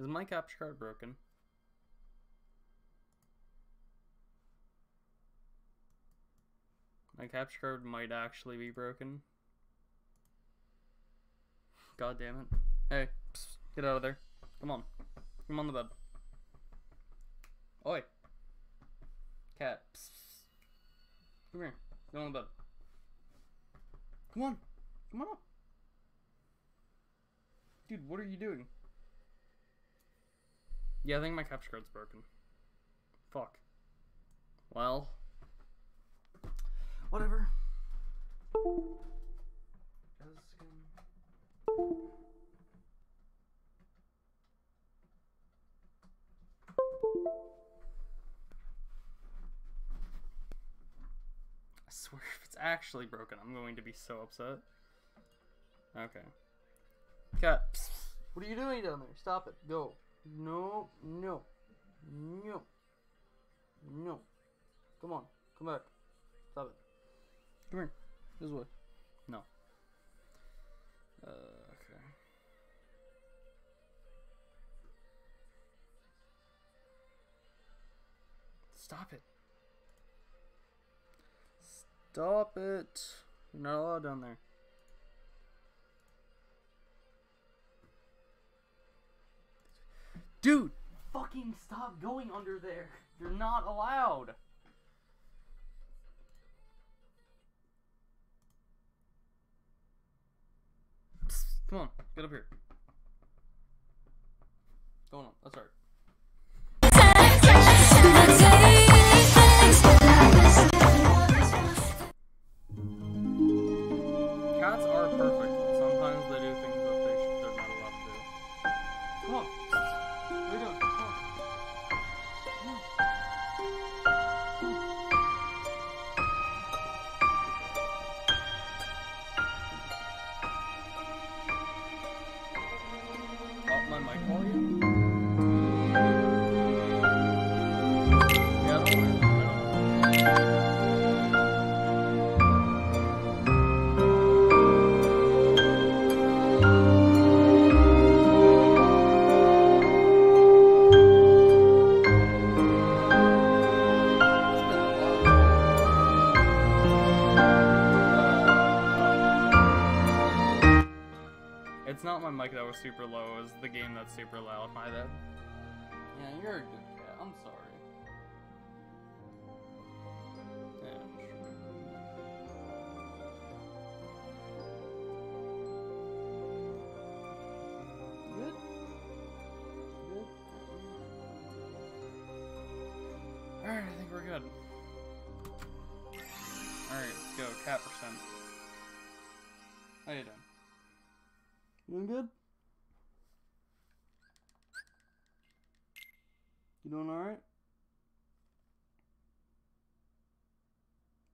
Is my capture card broken? My capture card might actually be broken. God damn it. Hey, psst, get out of there. Come on. Come on the bed. Oi. Cat. Psst. Come here. Get on the bed. Come on. Come on up. Dude, what are you doing? Yeah, I think my capture card's broken. Fuck. Well. Whatever. I swear, if it's actually broken, I'm going to be so upset. Okay. Cat, what are you doing down there? Stop it. Go. No, no, no, no. Come on, come back. Stop it. Come here. This way. No. Uh, okay. Stop it. Stop it. You're not allowed down there. Dude, fucking stop going under there. You're not allowed. Psst, come on, get up here. Going on, that's alright. Super loud. My bad. Yeah, you're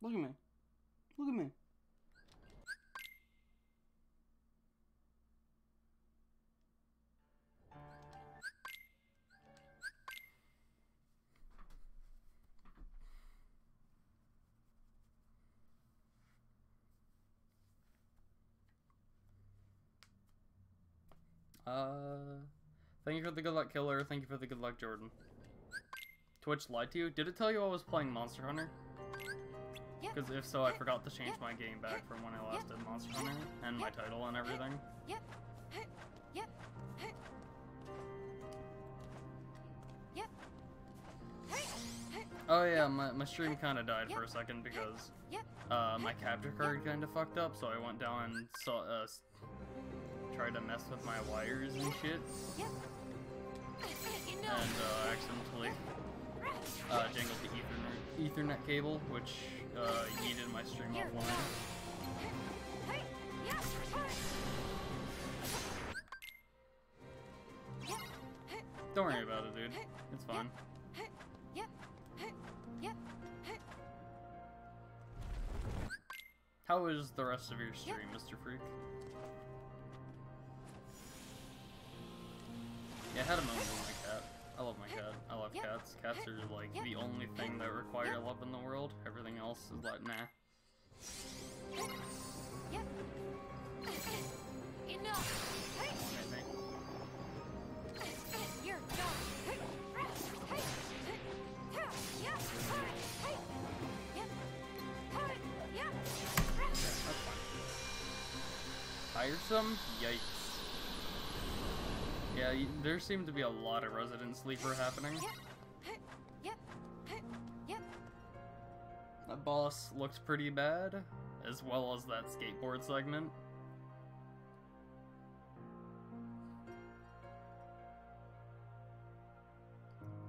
Look at me. Look at me. Uh, thank you for the good luck killer. Thank you for the good luck Jordan. Twitch lied to you. Did it tell you I was playing Monster Hunter? Because if so, I forgot to change my game back from when I last did Monster Hunter and my title and everything. Yep. Yep. Yep. Oh yeah, my, my stream kind of died for a second because uh, my capture card kind of fucked up, so I went down and saw, uh, tried to mess with my wires and shit, and uh, accidentally uh, jangled the Ethernet, Ethernet cable, which uh, yeeted my stream offline. Don't worry about it, dude. It's fine. How is the rest of your stream, Mr. Freak? Yeah, I had a moment with my cat. I love my cat. I love cats. Cats are like the only thing that require love in the world. Everything else is like nah. Tiresome? Yikes. Yeah, there seem to be a lot of resident sleeper happening. Yep. Yep. Yep. That boss looks pretty bad, as well as that skateboard segment.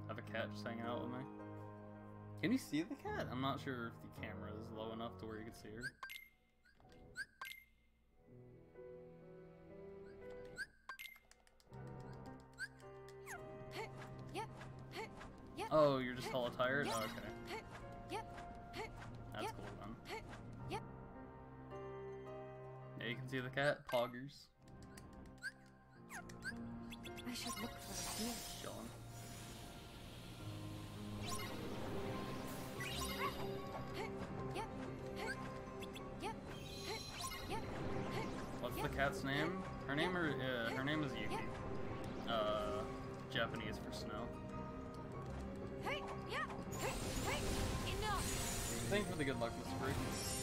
I have a cat just hanging out with me. Can you see the cat? I'm not sure if the camera is low enough to where you can see her. Oh, you're just hella tired? Oh, okay. That's cool then. Yeah, you can see the cat. Poggers. I should look for here. Chilling. Yep. Yep. Yep. What's the cat's name? Her name or uh, her name is Yuki. Uh, Japanese for snow. Yeah. Enough. Thanks for the good luck, Mr. Freak.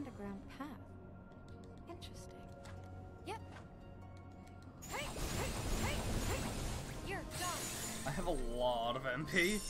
Underground path. Interesting. Yep. Hey, hey, hey, hey. You're done. I have a lot of MP.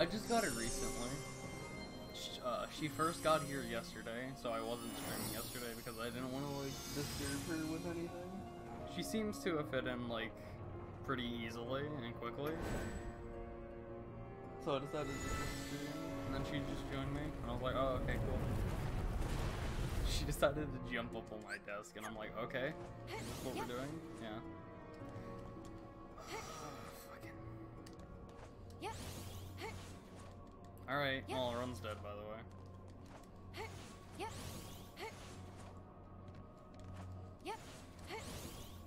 I just got it recently. Uh, she first got here yesterday, so I wasn't streaming yesterday because I didn't want to like disturb her with anything. She seems to have fit in like pretty easily and quickly. So I decided to just stream, and then she just joined me, and I was like, oh, okay, cool. She decided to jump up on my desk, and I'm like, okay, is this what we're doing? Yeah. Alright, Yeah. well, Run's dead, by the way. Yep. Yep.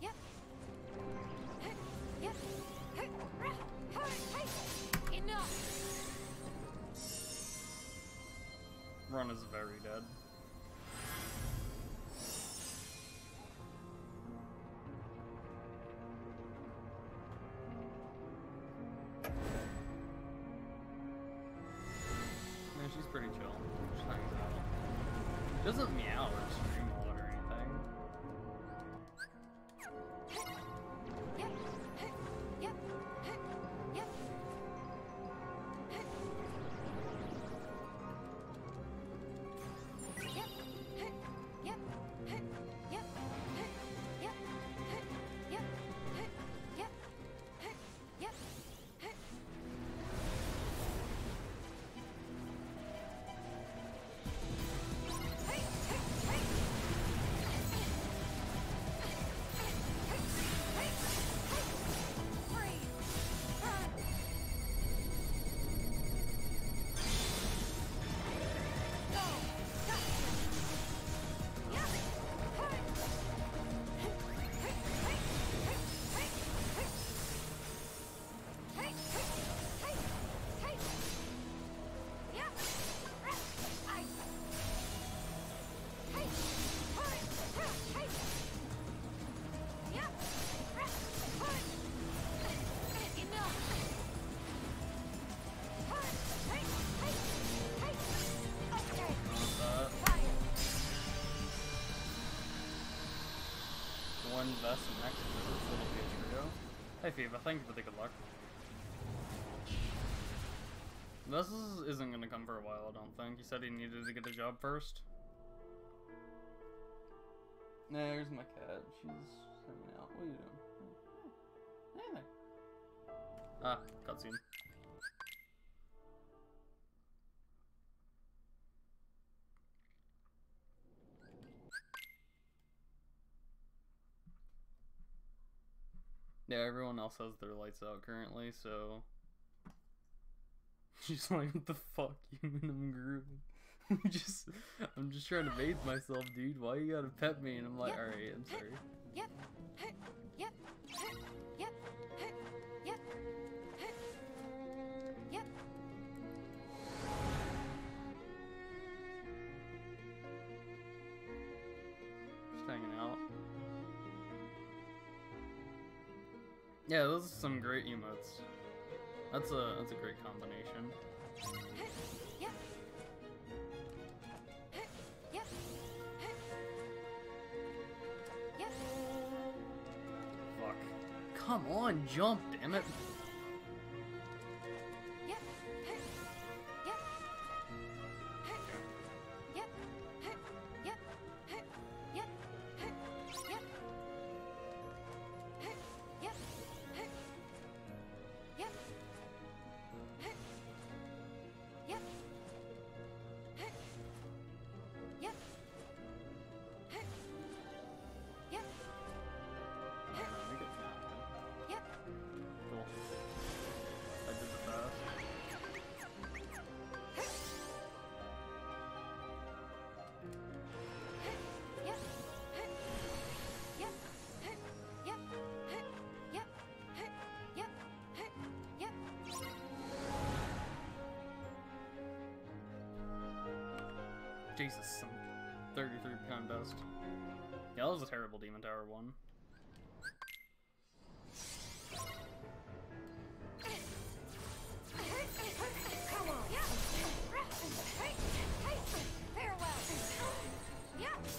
Yep. Yep. Enough. Run is very dead. doesn't mean one vest next to this little. Hey Fiva, thank you for the good luck. This is, isn't gonna come for a while, I don't think. He said he needed to get a job first. Nah, here's my cat. She's hanging out. What are you doing? Anything. Ah, cutscene. Yeah, everyone else has their lights out currently, so She's like, what the fuck, you and I'm grooving. I'm just, I'm just trying to bathe myself, dude. Why you gotta pet me? And I'm like, alright, I'm sorry. Yep. Yeah, those are some great emotes. That's a, that's a great combination. Fuck. Come on, jump, damn it.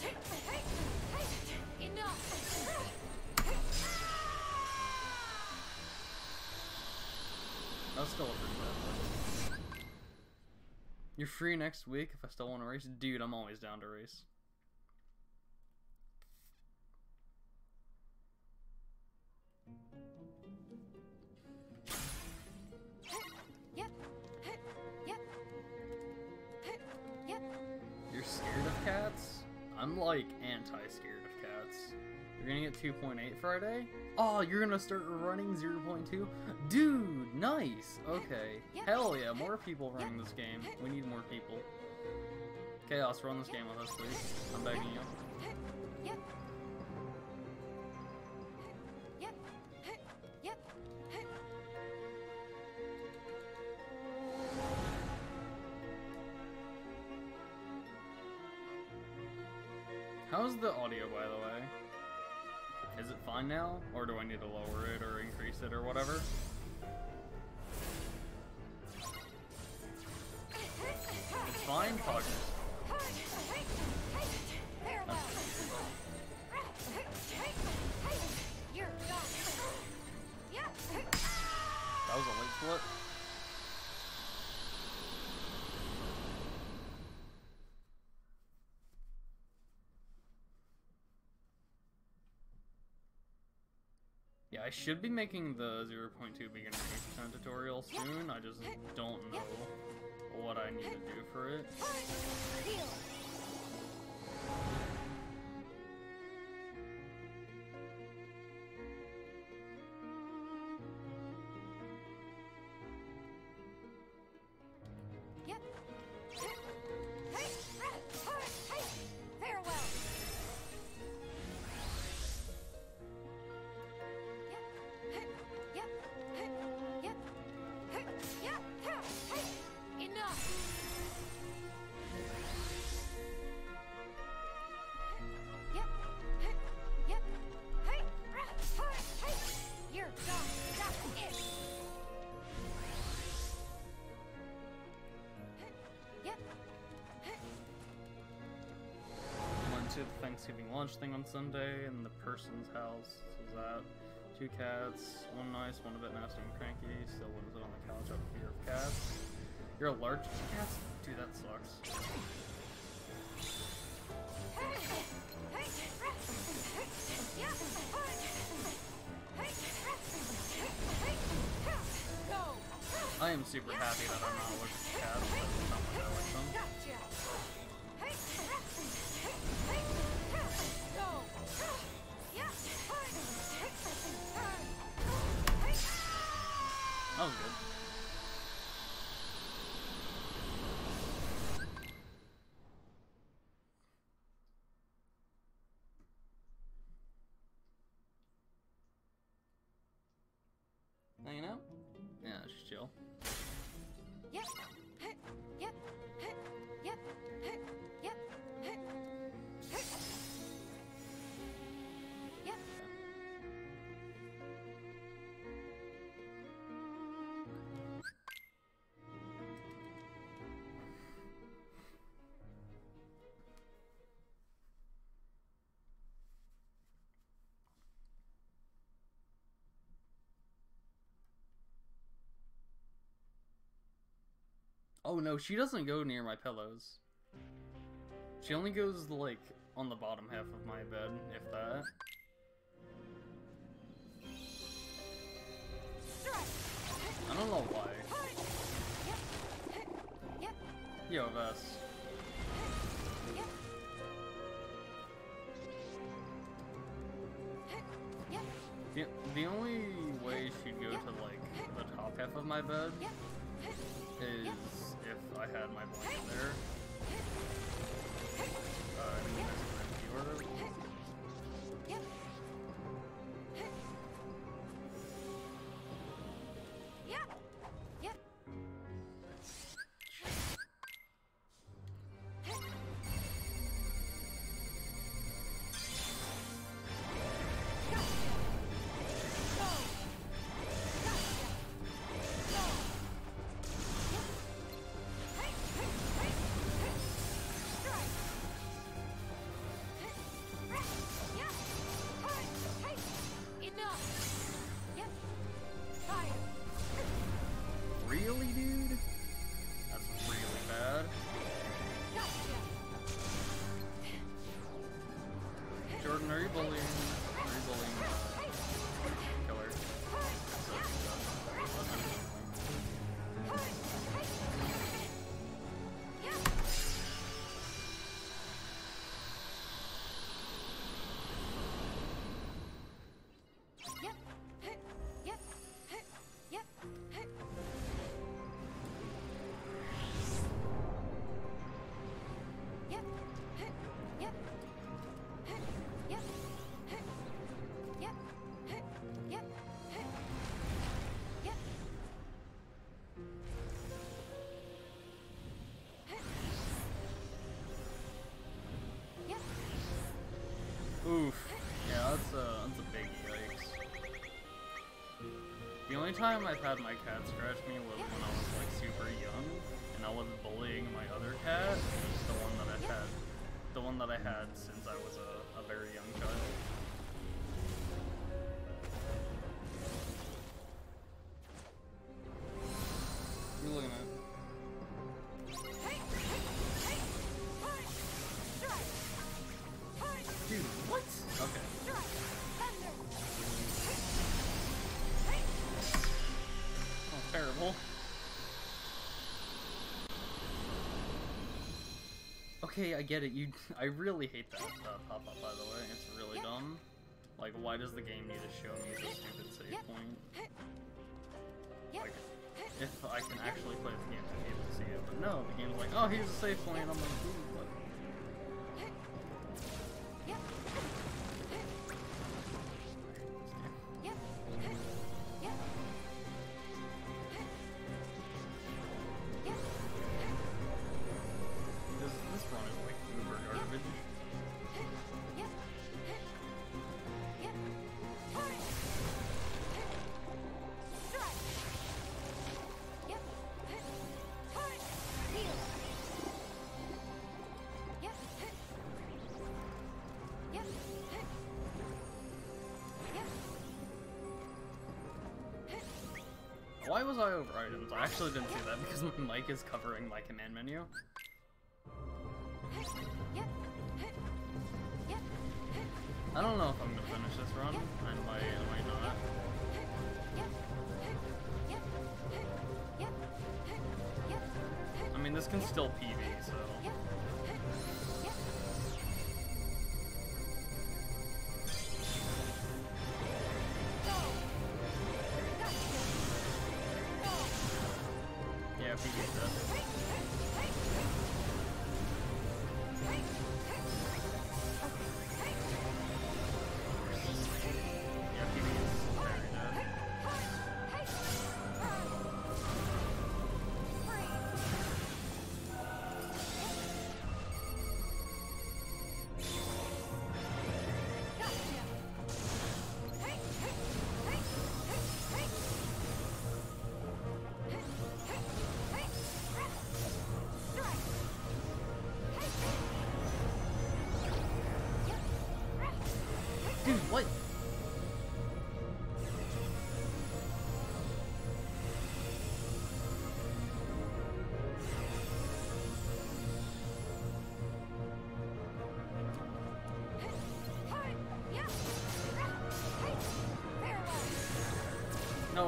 Hey. Hey. Enough. That's still a pretty bad one. You're free next week if I still want to race? Dude, I'm always down to race. Gonna start running 0.2? Dude, nice! Okay. Hell yeah, more people running this game. We need more people. Chaos, run this game with us, please. I'm begging you. Yep. Yep. Yep. How's the audio, by the way? Is it fine now? Or do I need to lower it or increase it or whatever? It's fine? Fuck. That was a late split. I should be making the 0.2 beginner Any% tutorial soon. I just don't know what I need to do for it. Thanksgiving lunch thing on Sunday in the person's house. Was that two cats, one nice, one a bit nasty and cranky. Still wouldn't on the couch out of fear of cats. You're a large cast? Dude, that sucks. I am super happy that I'm not allergic to cats, was good. Oh no, she doesn't go near my pillows. She only goes like on the bottom half of my bed, if that. I don't know why. Yo, Vess. The, the only way she'd go to like the top half of my bed is if I had my blanket there. Uh, I mean, there's an empty believe. Time I've had my cat scratch me was when I was like super young, and I was bullying my other cat, the one that I had, the one that I had since I was a, a very young child. Okay, I get it. You, I really hate that uh, pop-up. By the way, it's really dumb. Like, why does the game need to show me the stupid save point? Like, if I can actually play the game to be able to see it, but no, the game's like, oh, here's a save point. I'm like, ooh, was I over items? I actually didn't see that because my mic is covering my command menu. I don't know if I'm gonna finish this run. I might, I might not. I mean, this can still PB,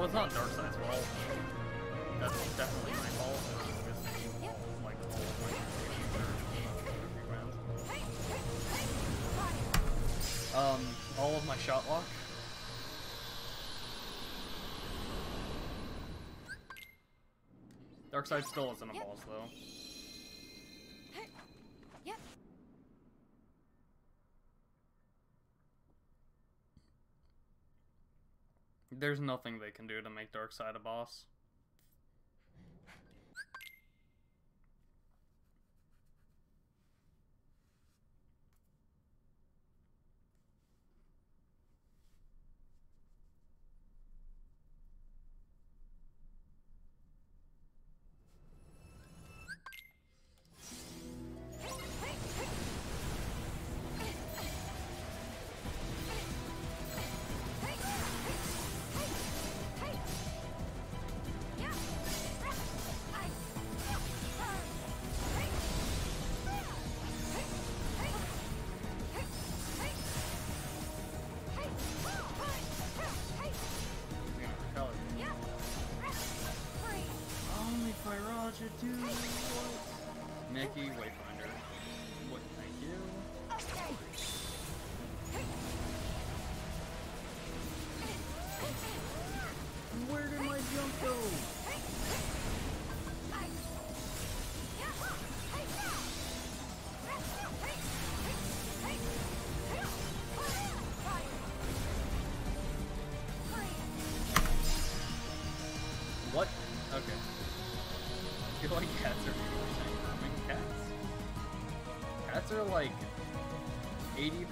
It's not Darkside's fault. That's definitely my fault. Like. Um, all of my shot lock. Darkseid still isn't a boss though. There's nothing they can do to make Darkside a boss.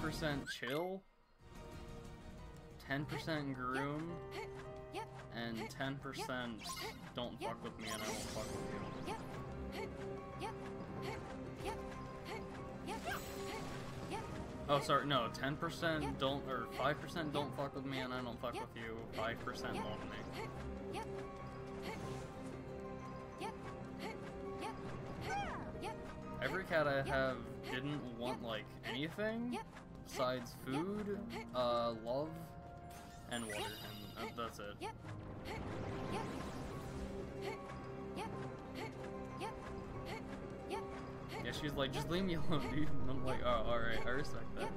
80% chill, 10% groom, and 10% don't fuck with me and I won't fuck with you. Oh, sorry, no, 10% don't, or 5% don't fuck with me and I don't fuck with you, 5% love me. Every cat I have didn't want, like, anything. Besides food, uh, love, and water, and that- that's it. Yeah, she's like, just leave me alone, dude. And I'm like, oh, alright, I respect that.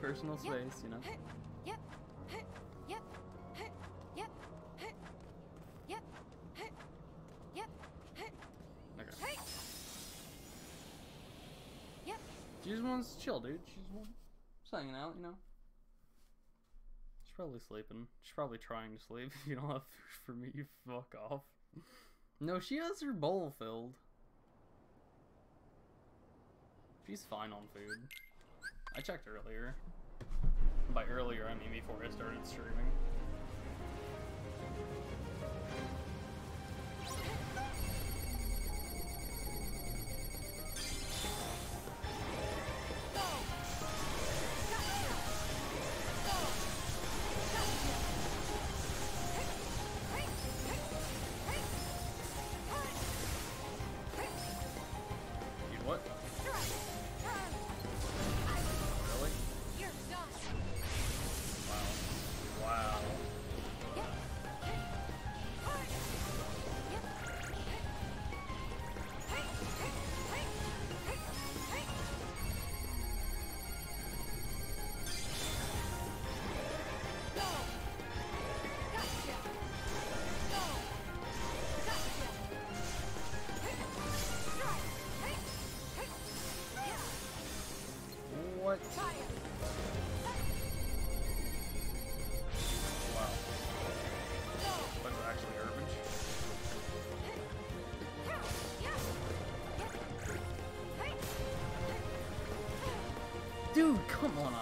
Personal space, you know? Okay. She just wants to chill, dude. She's hanging out, you know? She's probably sleeping. She's probably trying to sleep. If you don't have food for me, you fuck off. No, she has her bowl filled. She's fine on food. I checked earlier. By earlier, I mean before I started streaming. Fire. Wow. That was actually. Dude, come on,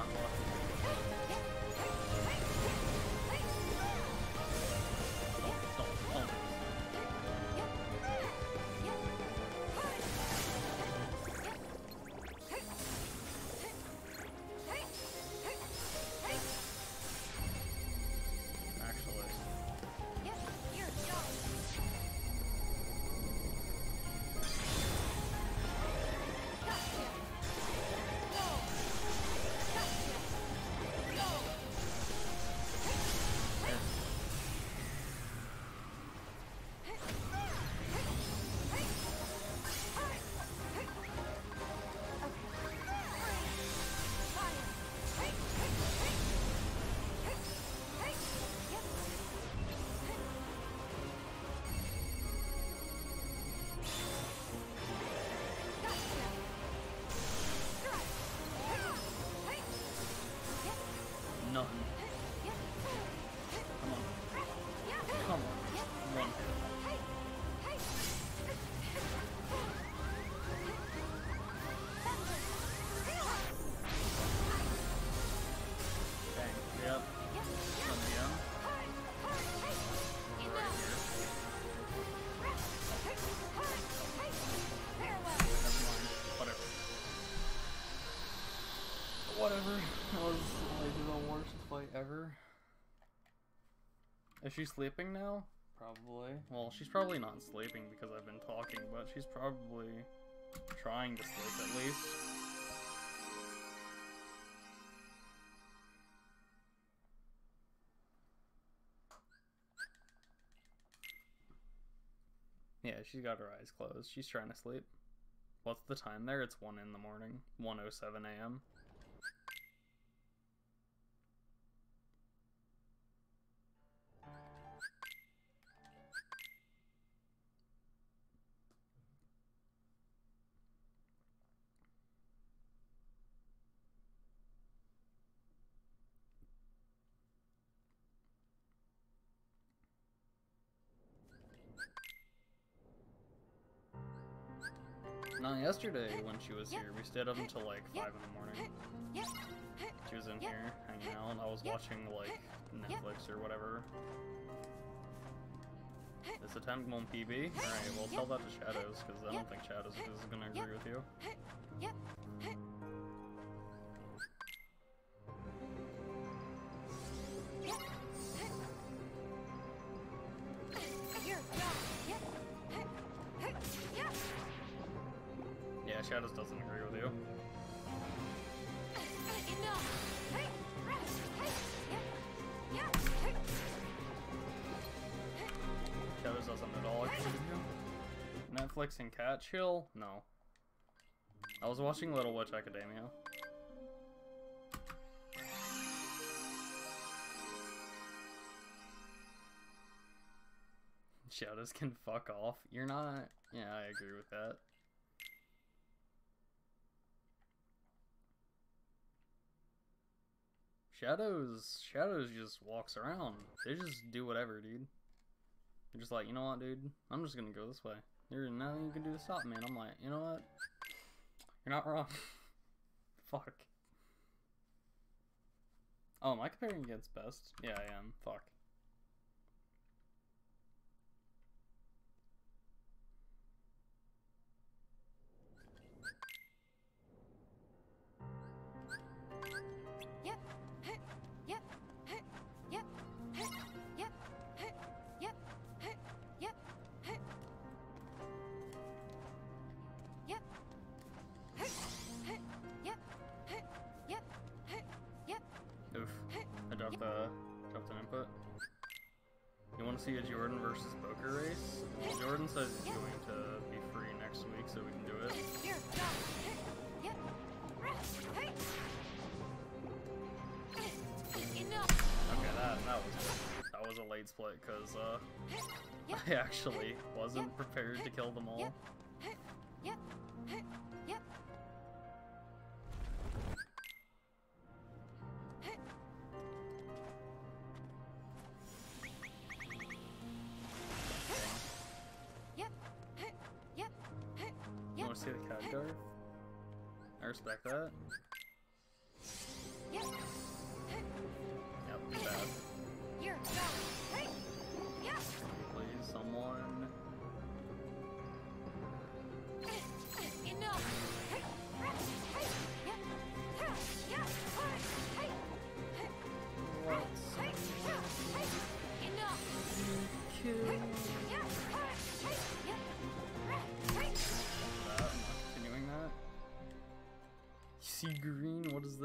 Is she sleeping now? Probably. Well, she's probably not sleeping because I've been talking, but she's probably trying to sleep at least. Yeah, she's got her eyes closed. She's trying to sleep. What's the time there? It's 1 in the morning. 1:07 a.m. yesterday when she was here, we stayed up until like 5 in the morning. She was in here hanging out, and I was watching like Netflix or whatever. Is the time going PB? Alright, well tell that to Shadows, because I don't think Shadows is gonna agree with you. Netflix and Cat Chill? No. I was watching Little Witch Academia. Shadows can fuck off. You're not. Yeah, I agree with that. Shadows, Shadows just walks around. They just do whatever, dude. They're just like, you know what, dude? I'm just gonna go this way. There's nothing you can do to stop me. And I'm like, you know what? You're not wrong. Fuck. Oh, am I comparing against best? Yeah, I am. Fuck. See a Jordan versus Boker race? Jordan says he's going to be free next week, so we can do it. Okay, that that was that was a late split because uh, I actually wasn't prepared to kill them all.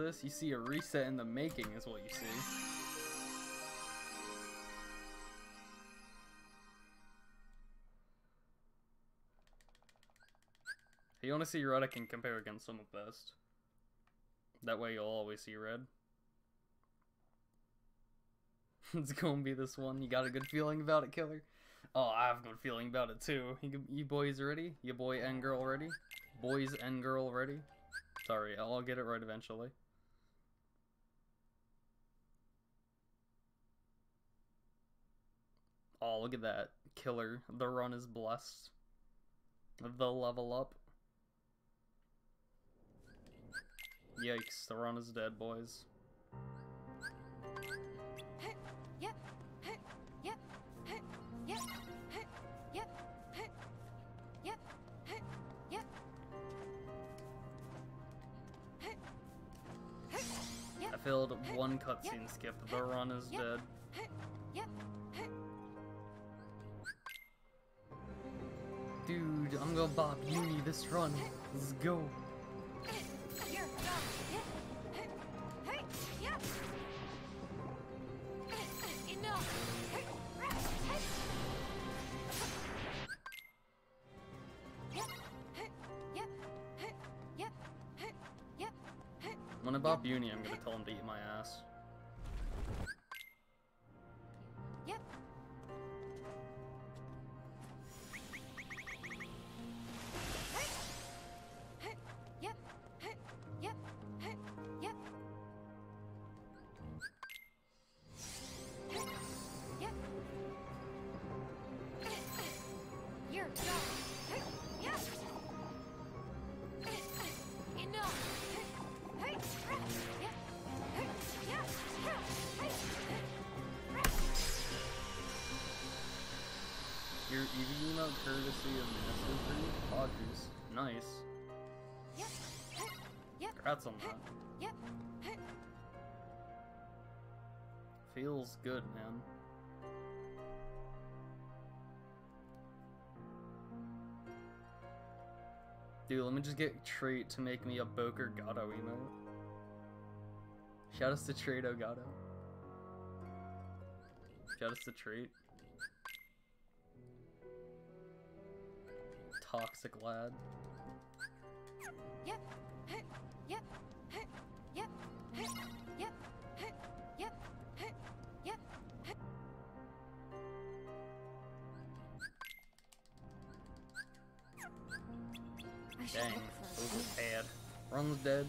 This? You see a reset in the making, is what you see. You want to see red, I can compare against some of best. That way you'll always see red. it's gonna be this one. You got a good feeling about it, killer? Oh, I have a good feeling about it too. You, you boys ready? You boy and girl ready? Boys and girl ready? Sorry, I'll get it right eventually. Oh, look at that. Killer. The run is blessed. The level up. Yikes, the run is dead, boys. I failed one cutscene skip. The run is dead. Dude, I'm gonna Bob Uni this run. Let's go. When I Bob Uni, I'm gonna tell him to eat my ass. Emote courtesy of Master Free Padres. Nice. Yep. Yep. Congrats on that. Yep. Feels good, man. Dude, let me just get Trait to make me a Boker Gato emote. Shout outs to Trait Gato. Shout outs to Trait. Toxic lad. Yep. Yep. Yep. Yep. Yep. Yep. Hey. I should Dang, look for a those are bad. Run's dead.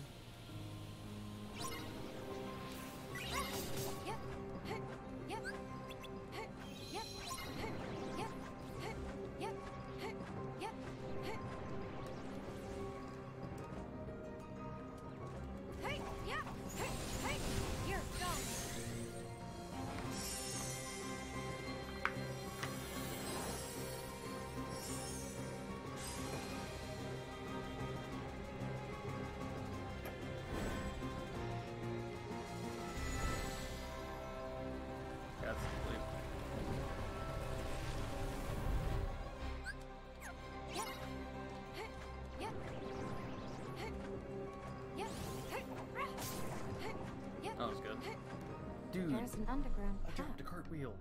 Dude, There's an underground I dropped a cartwheel.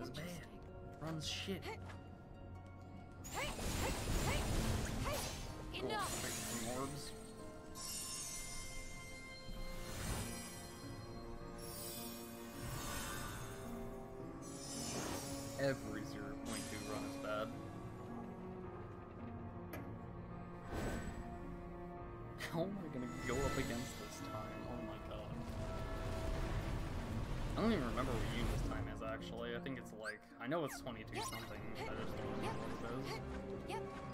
It's bad. Runs shit. Hey. Hey. Hey. Hey. Cool. Enough. Orbs. Every 0.2 run is bad. How am I gonna go up against even remember what Yuna's time is actually. I think it's like I know it's 22 something. I just don't remember what it is.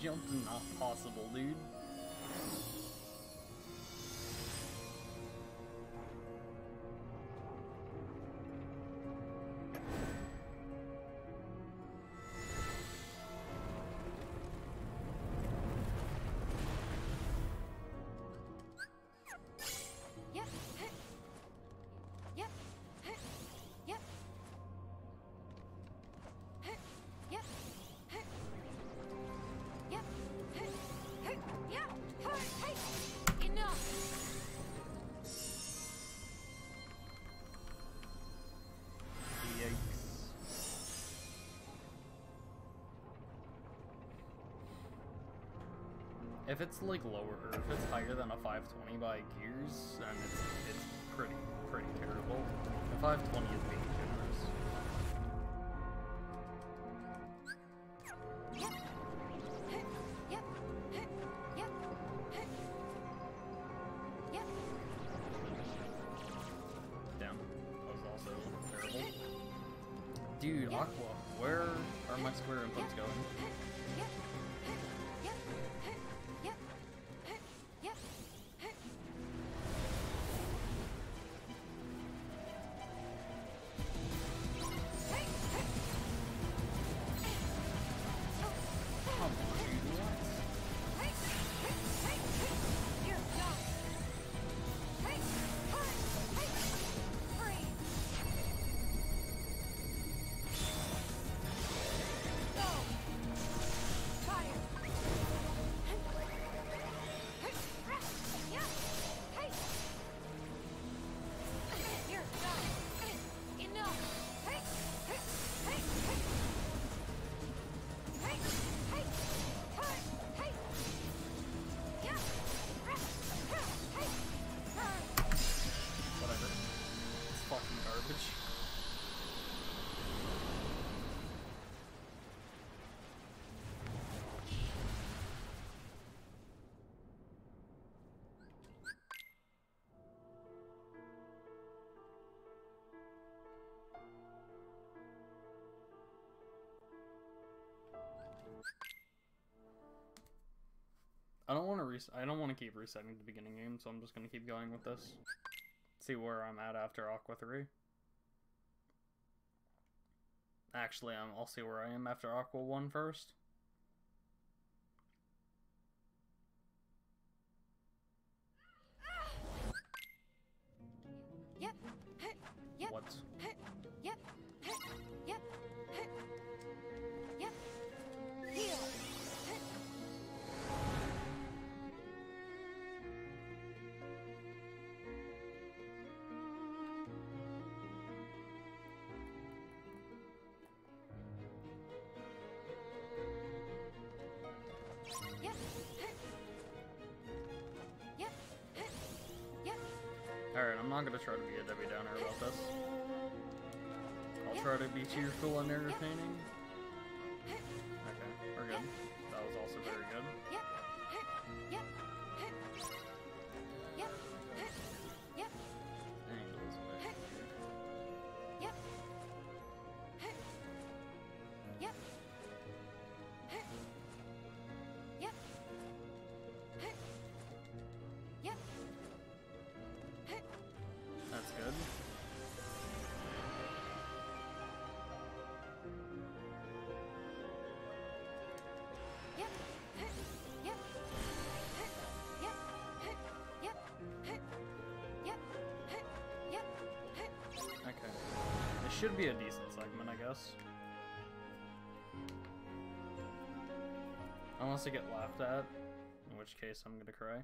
Jump's not possible, dude. If it's like lower, or if it's higher than a 520 by gears, then it's it's pretty pretty terrible. The 520 is being generous. Yep. Yep. Yep. Yep. Damn, that was also terrible. Dude, Aqua, where are my square inputs going? I don't want to res- I don't want to keep resetting the beginning game, so I'm just gonna keep going with this. See where I'm at after Aqua 3. Actually, I'll see where I am after Aqua 1 first. That's good. Yep. Yep. Yep. Yep. Yep. Yep. Okay. It should be a decent segment, I guess. Unless I get laughed at, in which case I'm gonna cry.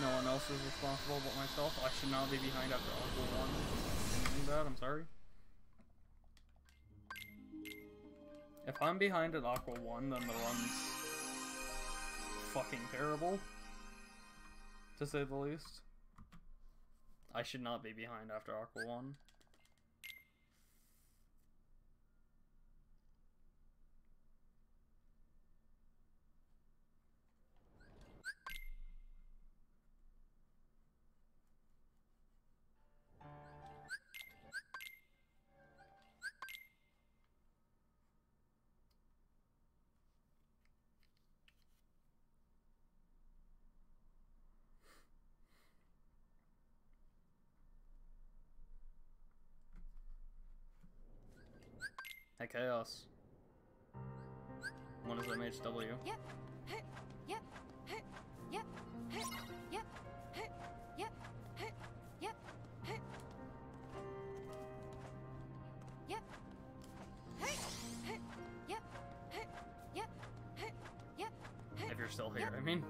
No one else is responsible but myself. I should not be behind after Uncle 1. Do that, I'm sorry. If I'm behind at Aqua 1, then the run's fucking terrible. To say the least. I should not be behind after Aqua 1. Chaos. What is MHW? Yep. Yep. Yep. Yep. Yep. Yep. Yep. Yep. Yep. Yep. Yep. Yep. If you're still here, I mean.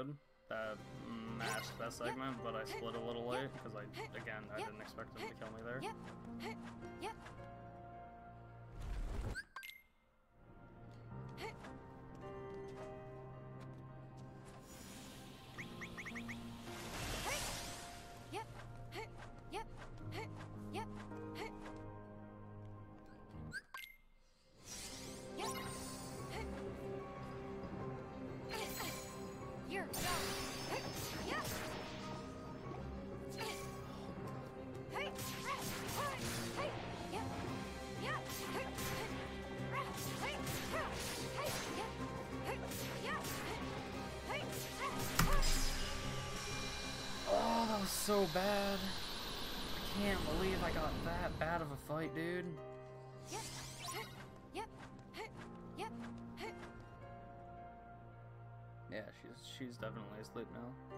That was good. That matched that segment, but I split a little late because I, again, I didn't expect him to kill me there. So bad. I can't believe I got that bad of a fight, dude. Yep. Yep. Yep. Yeah, she's she's definitely asleep now.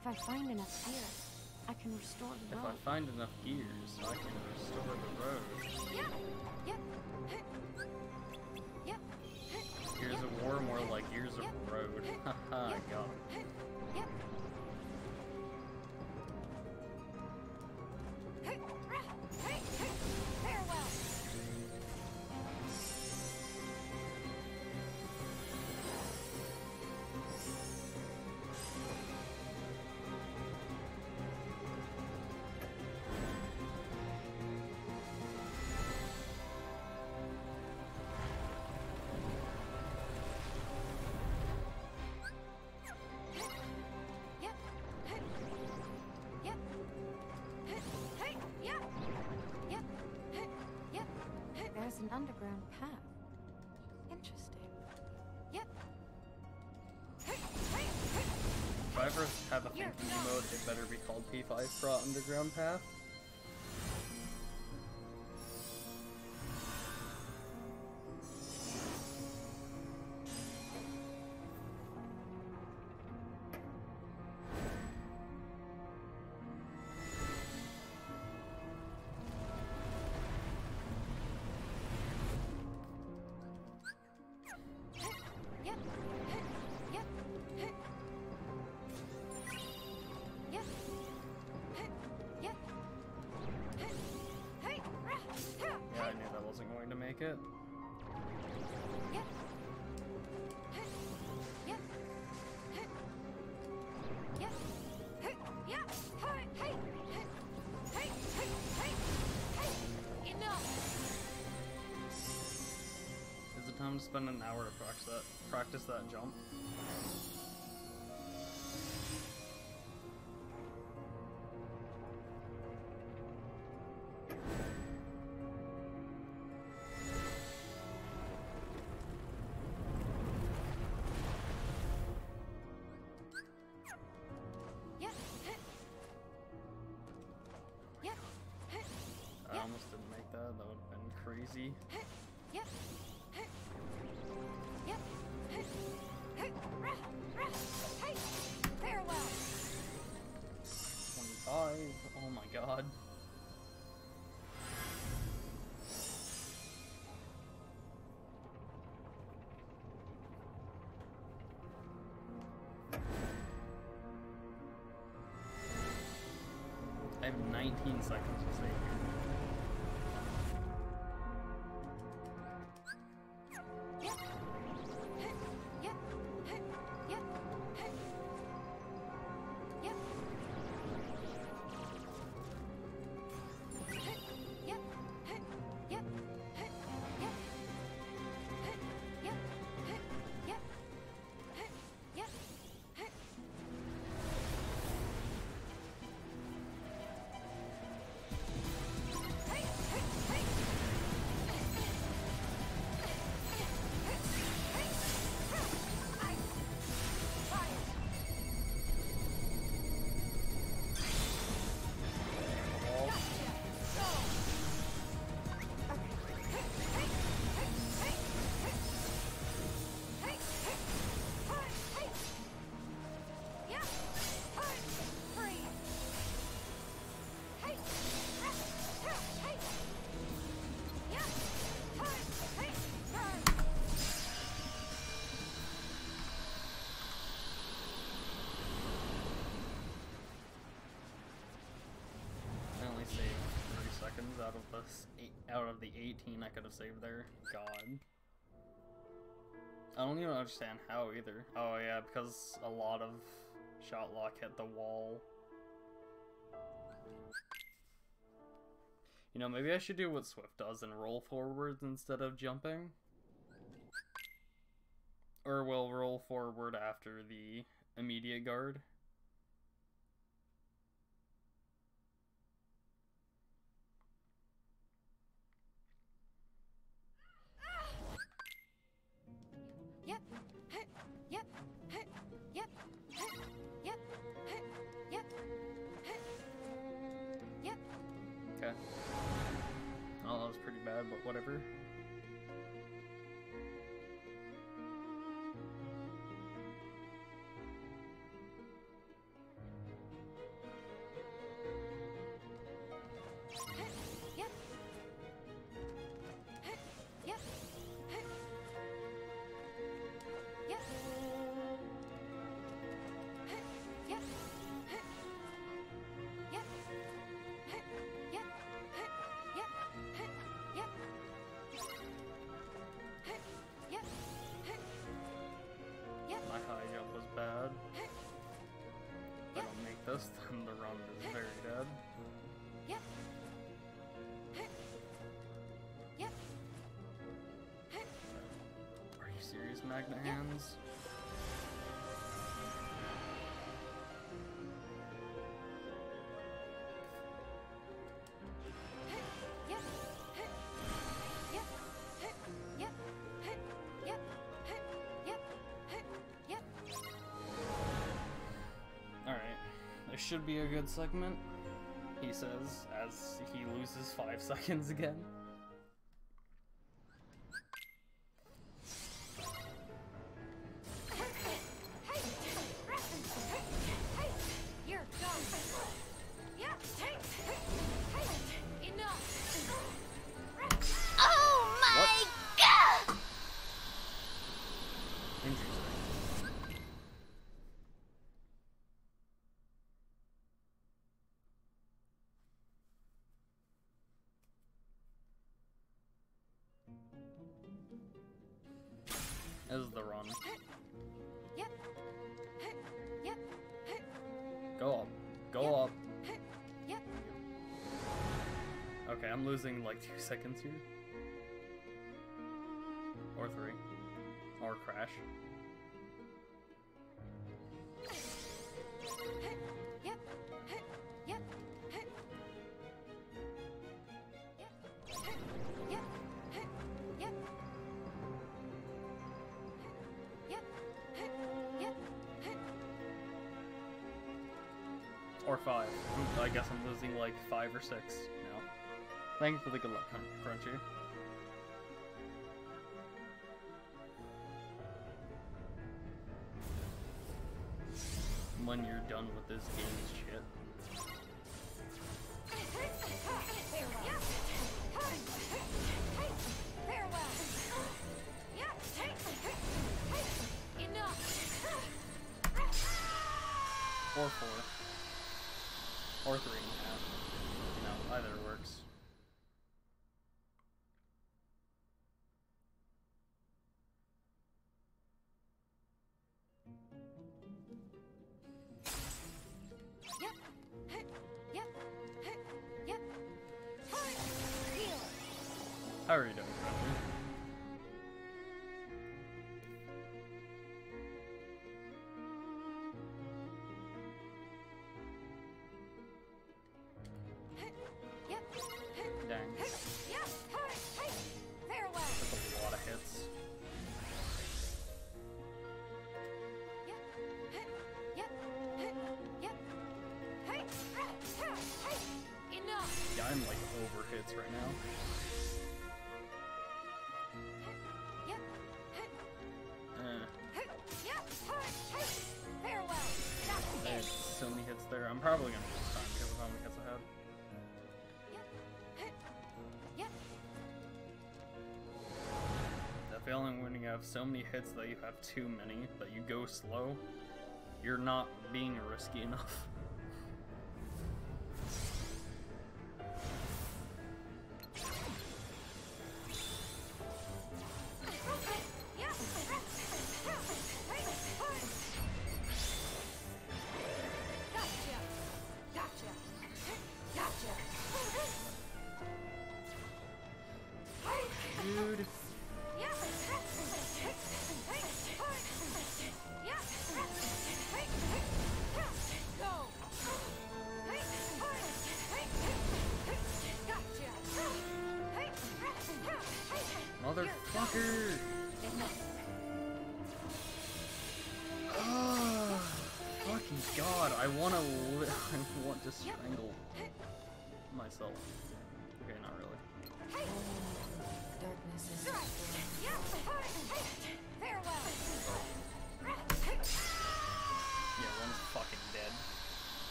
If I find enough gear, I can restore the road. If. I find enough gears, I can restore the road. Yep. Yep. Yep. Gears of War more like Gears of Road. Haha, got it. Underground path. Interesting. Yep. If I ever have a thinking mode, it better be called P5 Pro Underground Path. Is it time to spend an hour to practice that, practice that jump? I have 19 seconds to save out of this eight, out of the 18 I could have saved there. God. I don't even understand how either. Oh yeah, because a lot of shot lock hit the wall. You know, maybe I should do what Swift does and roll forwards instead of jumping. Or we'll roll forward after the immediate guard. But whatever. Magna Hands? Yep. Yep. Yep. Yep. Yep. Yep. Alright. This should be a good segment, he says, as he loses five seconds again. Two seconds here. Or three. Or crash. Or five. I guess I'm losing like five or six. Thank you for the good luck, Crunchy. When you're done with this game's shit. How are you? Have so many hits that you have too many, that you go slow, you're not being risky enough.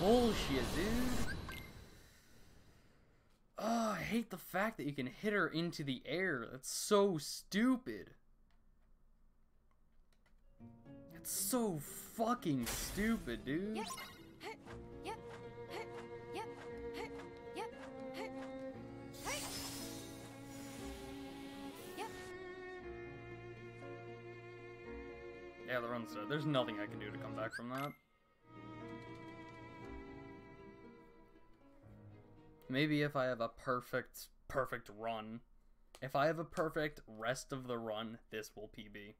Bullshit, dude. Oh, I hate the fact that you can hit her into the air. That's so stupid. That's so fucking stupid, dude. Yeah, the run's dead. There's nothing I can do to come back from that. Maybe if I have a perfect, perfect run. If I have a perfect rest of the run, this will PB.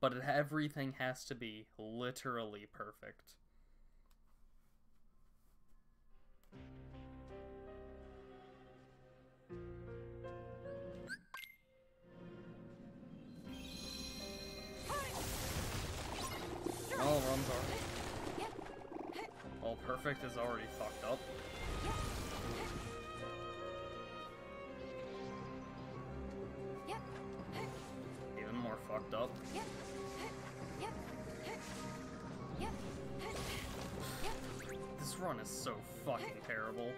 But it, everything has to be literally perfect. All runs are. All perfect is already fucked up. Fucked up. This run is so fucking terrible.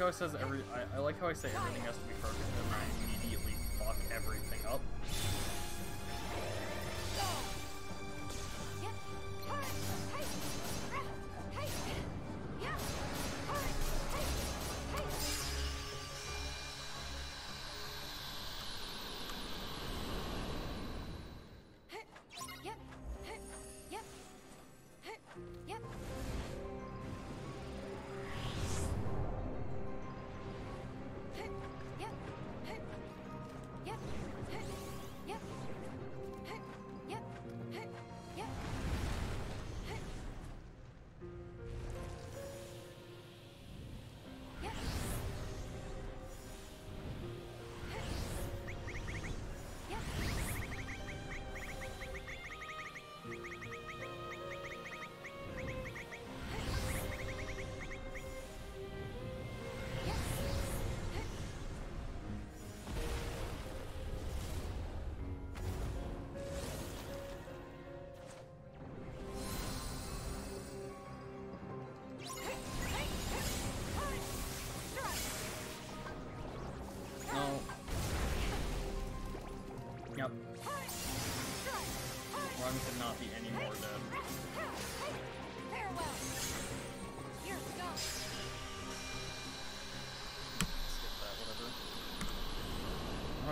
How it says every. I, I like how I say everything has to be perfect, and I immediately fuck everything up.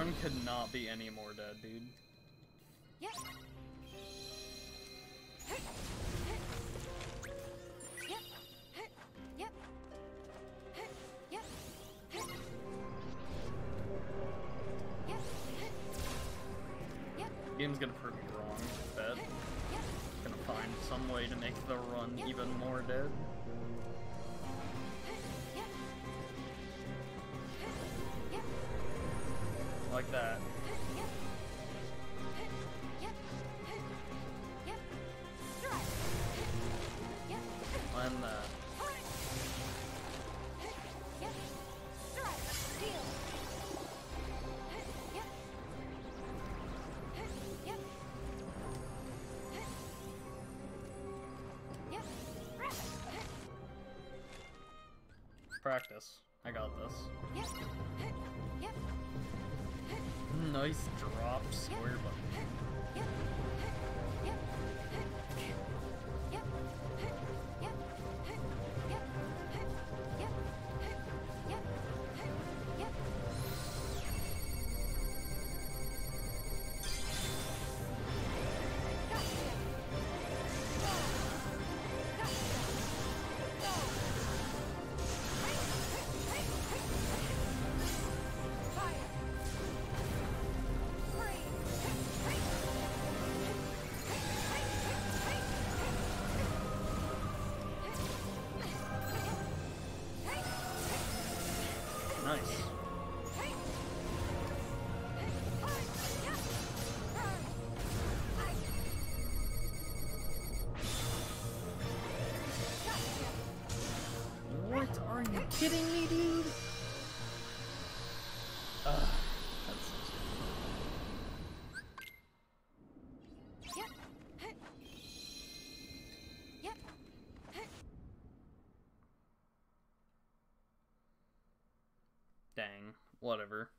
Run could not be any more dead, dude. Yep. Game's gonna prove me wrong, I bet. Gonna find some way to make the run even more that. One. Practice. I got this. Nice drop, square button. Kidding me, dude? Ugh. Dang. Whatever.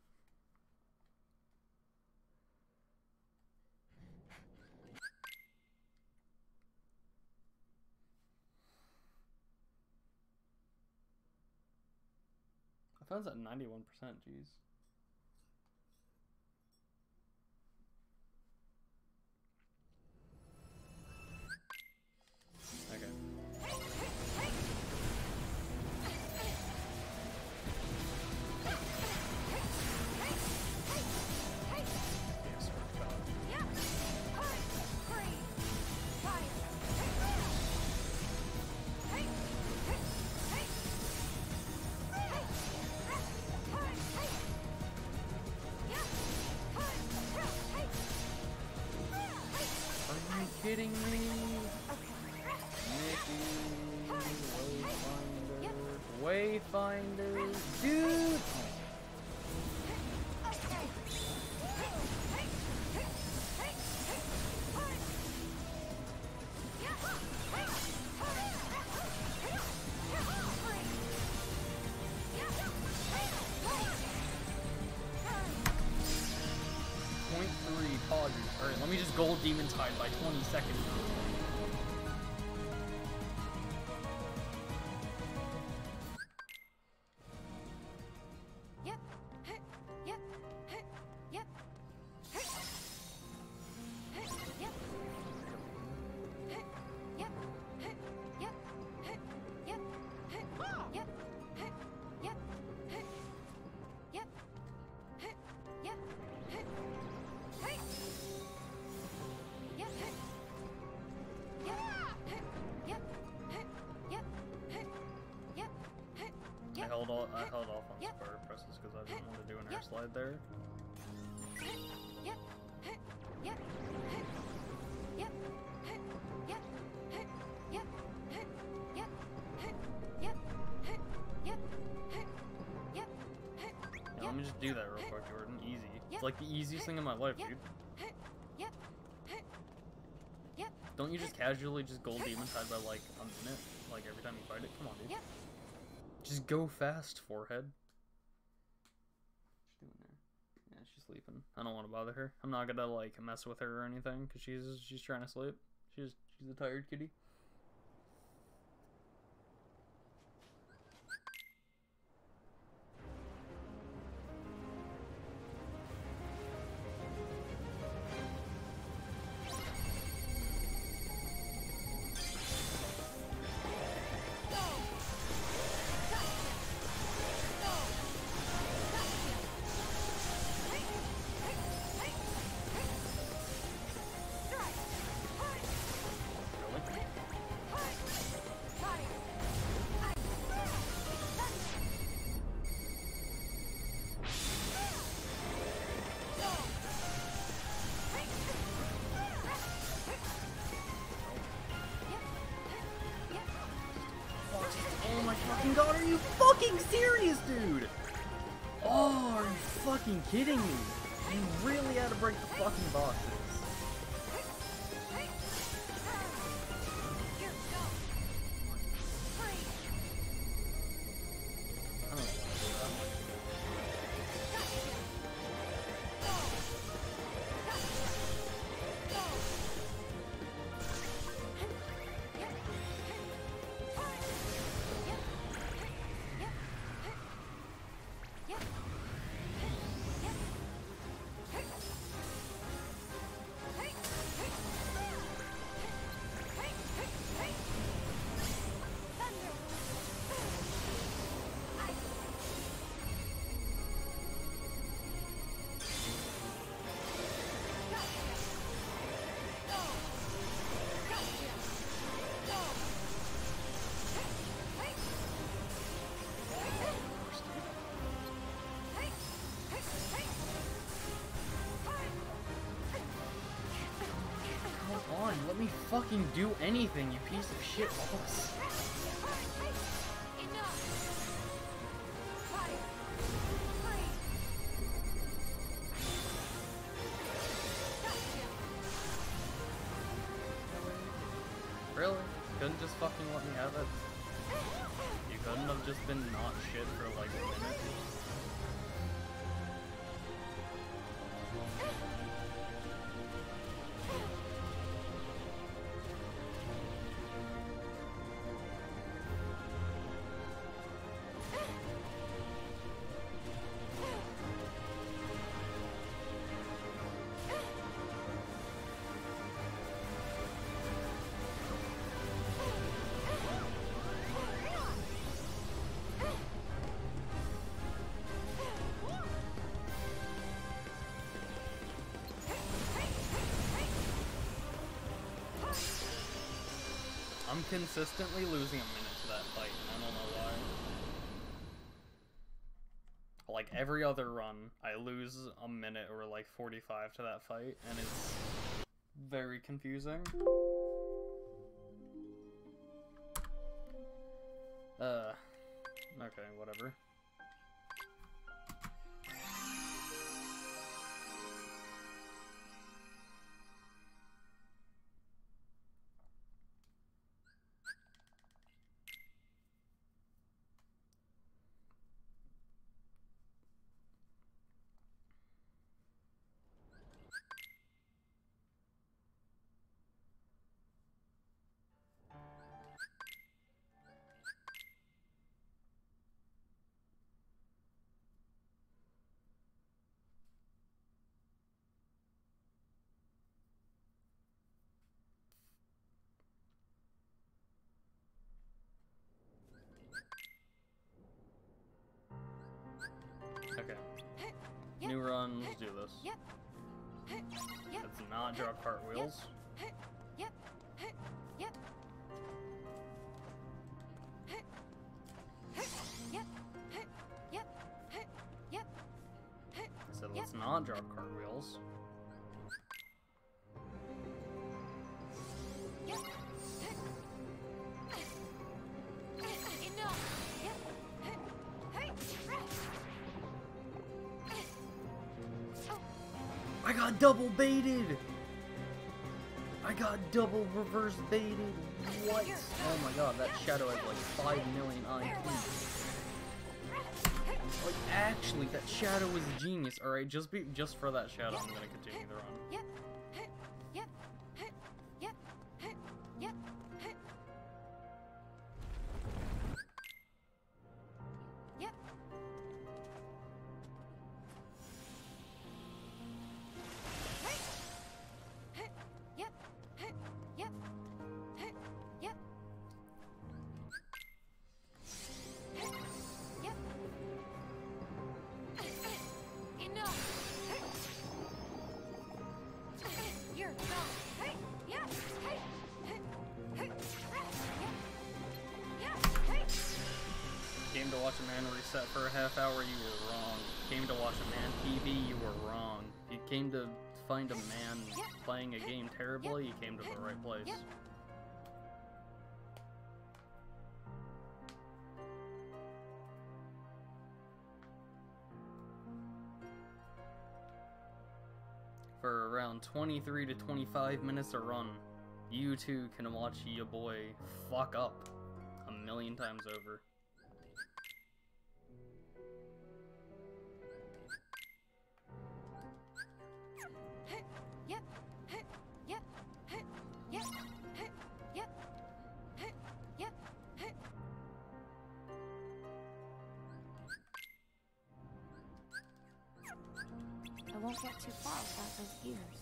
phone's at ninety one percent. Jeez. Demon tide by 20 seconds. Held all, I held off on Yep. square presses because I didn't want to do an air slide there. Yep. Yep. Yep. Yep. Yep. Yep. Yep. Yep. Yep. Yeah, let me just do that real quick, Jordan. Easy. It's like the easiest thing in my life, dude. Yep. Yep. Don't you just casually just gold demon tide by like a minute? Like every time you fight it? Come on, dude. Yep. Just go fast, forehead. Doing there? Yeah, she's sleeping. I don't want to bother her. I'm not gonna like mess with her or anything because she's she's trying to sleep. She's she's a tired kitty. Fucking kidding me? You really had to break the fucking boxes. Fucking do anything, you piece of shit. I'm consistently losing a minute to that fight, and I don't know why. Like every other run, I lose a minute or like 45 to that fight, and it's very confusing. Yep. Let's do this. Let's not drop cartwheels. Yep. Let's not drop cartwheels. Got double baited! I got double reverse baited! What? Oh my god, that shadow has like 5 million IQ. Like actually, that shadow was a genius. All right, just be just for that shadow, I'm gonna continue the run. 23 to 25 minutes a run, you too can watch your boy fuck up a million times over. Yep. Yep. Yep. Yep. Yep. I won't get too far without those gears.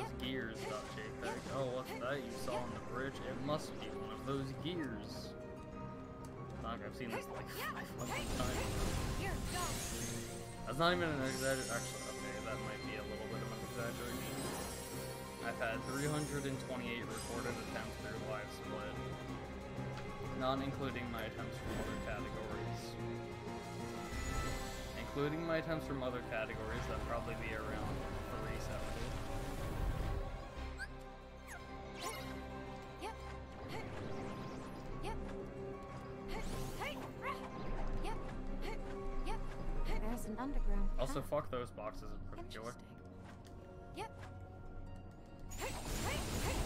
Those gears, Dot JPEG. Oh, what's that you saw on the bridge? It must be one of those gears. Fuck, I've seen this like five times. That's not even an exaggeration. Actually, okay, that might be a little bit of an exaggeration. I've had 328 recorded attempts through live split, not including my attempts from other categories. Including my attempts from other categories, that'd probably be around Also, path. fuck those boxes in particular. Interesting. Yep. Hey, hey, hey,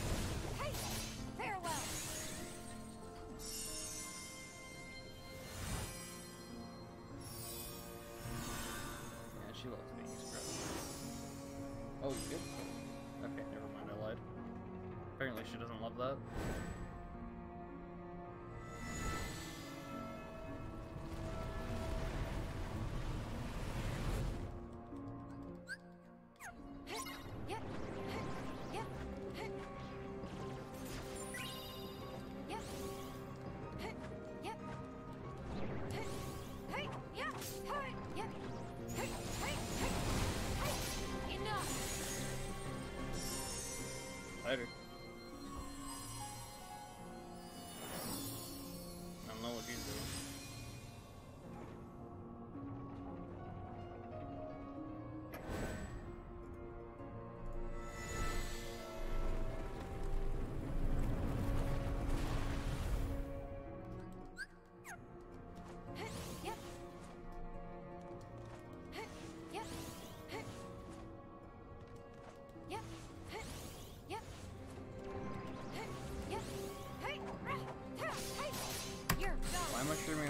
hey! Farewell! Yeah, she loves being scrubbed. Oh, good. Okay, never mind, I lied. Apparently she doesn't love that.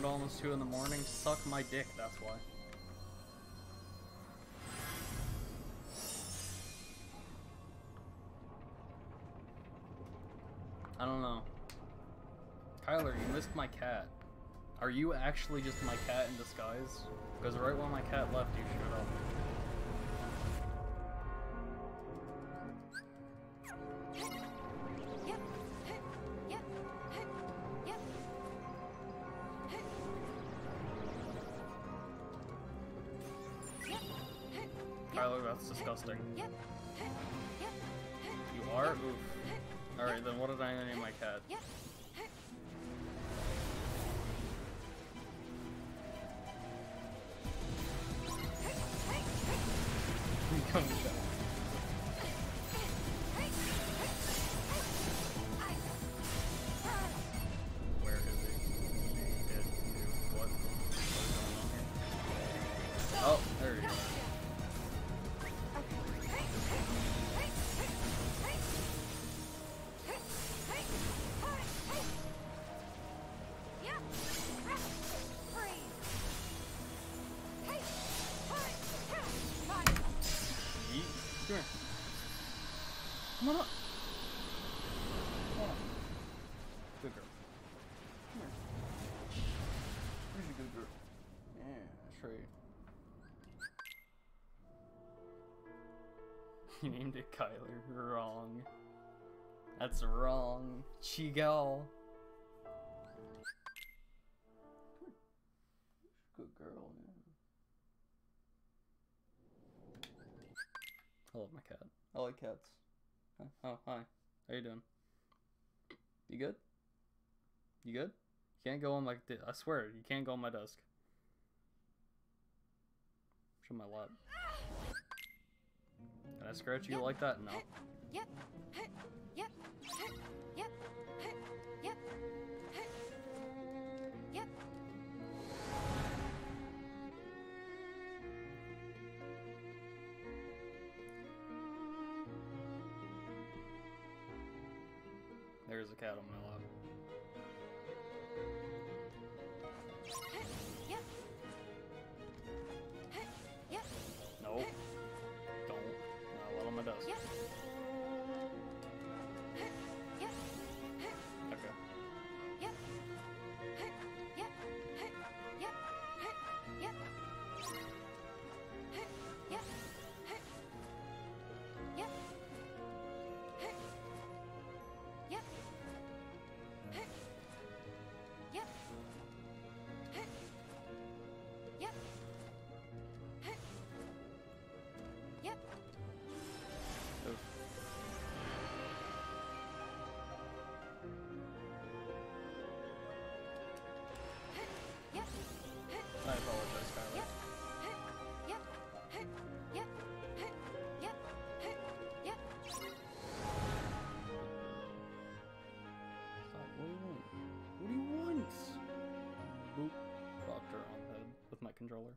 At almost 2 in the morning? Suck my dick, that's why. I don't know. Kyler, you missed my cat. Are you actually just my cat in disguise? Because right when my cat left, you showed up. Disgusting. Yep. Yep. You are? Oof. Alright, then what did I name my cat? Come You named it Kyler. Wrong. That's wrong. Chigal. Good girl, man. I love my cat. I like cats. Hi- Oh, hi. How you doing? You good? You good? You can't go on my. I swear, you can't go on my desk. Scratch you like that? No. Ultimate controller.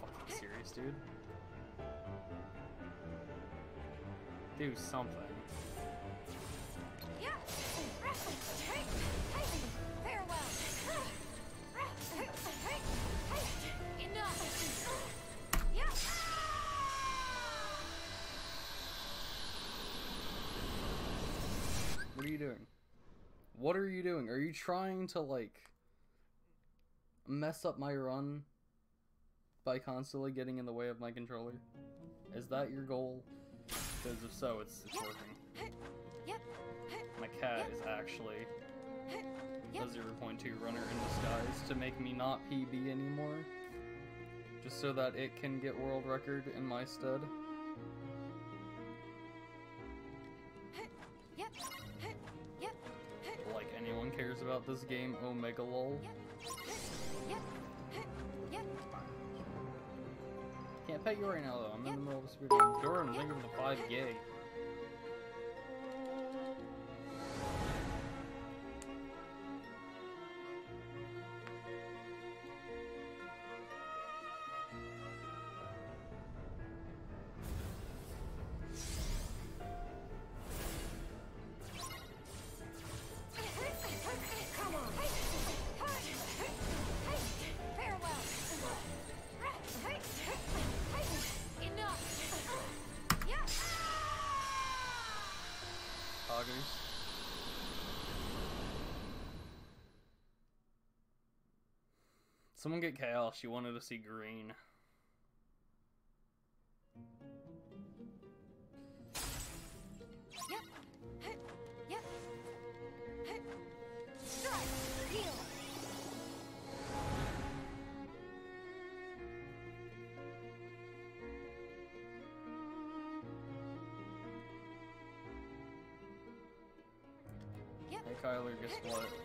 Fucking serious, dude. Do something. What are you doing? What are you doing? Are you trying to like mess up my run by constantly getting in the way of my controller? Is that your goal? Because if so, it's, it's working. Yep. My cat is actually a 0.2 runner in disguise to make me not PB anymore. Just so that it can get world record in my stead. About this game, Omega lol. Can't pet you right now though, I'm in the middle of a speed run. Jordan, think of the 5 gay. Someone get chaos, she wanted to see green. Yep. Yep. Strike. Yep. Hey Kyler, guess what?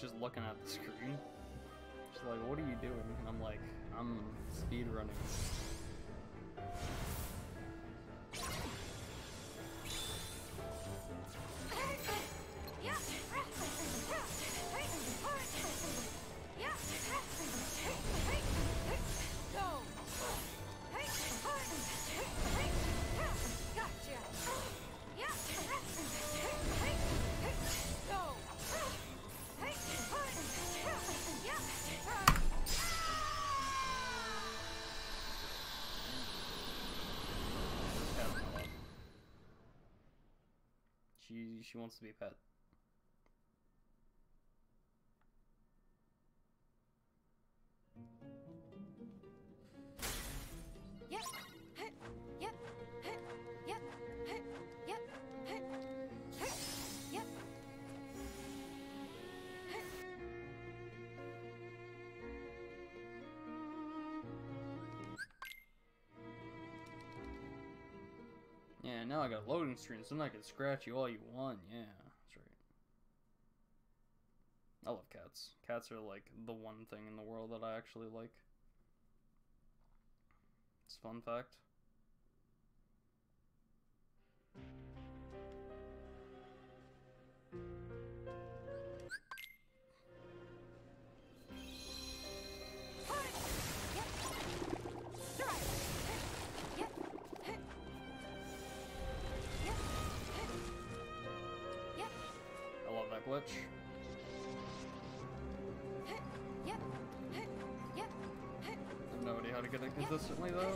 Just looking at the screen. She's like, what are you doing? And I'm like, I'm speed running. She wants to be a pet. Now I got a loading screen, so then I can scratch you all you want. Yeah, that's right. I love cats. Cats are like the one thing in the world that I actually like. It's fun fact. consistently though?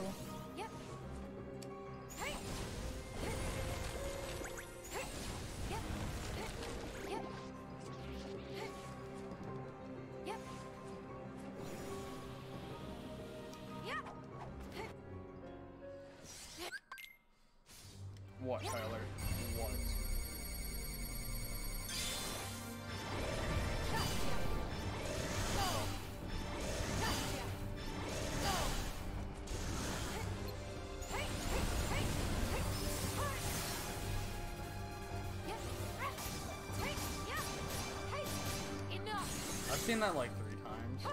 What, Tyler? Seen that like three times.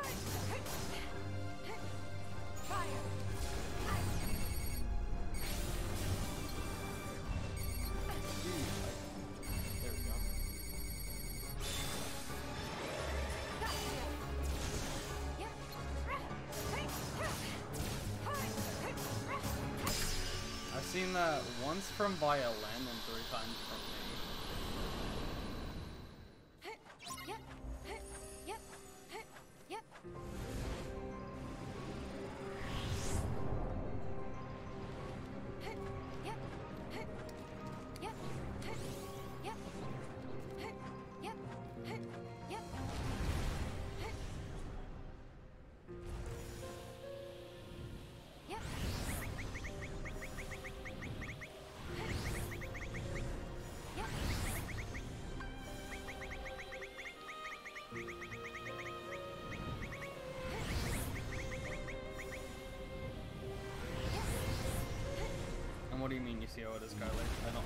I've seen that once from Violin what do you mean you see oh, how it is, Kylie?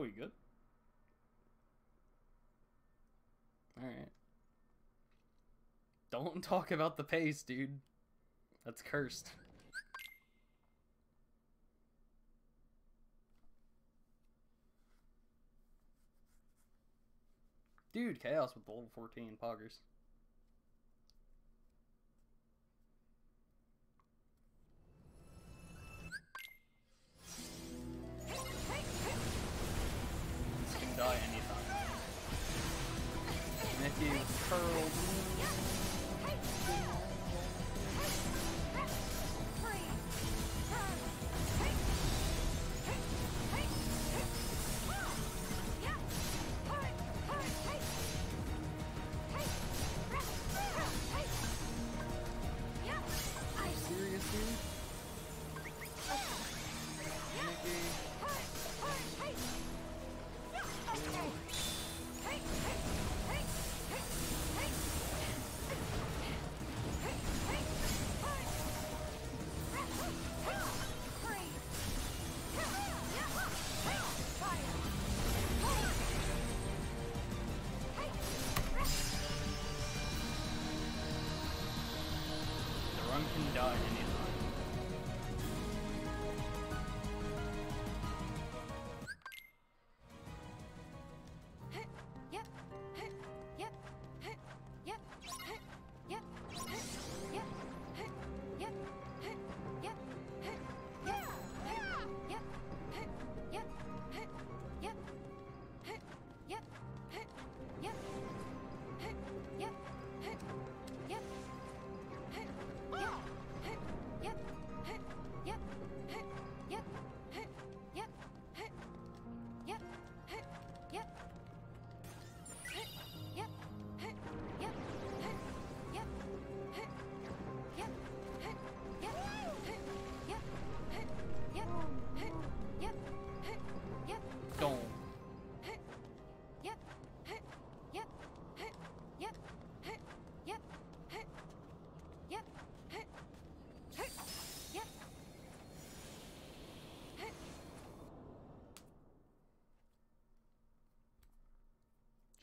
Oh, we good? Alright. Don't talk about the pace, dude. That's cursed. Dude, chaos with level 14 poggers.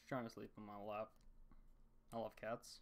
Trying to sleep on my lap. I love cats.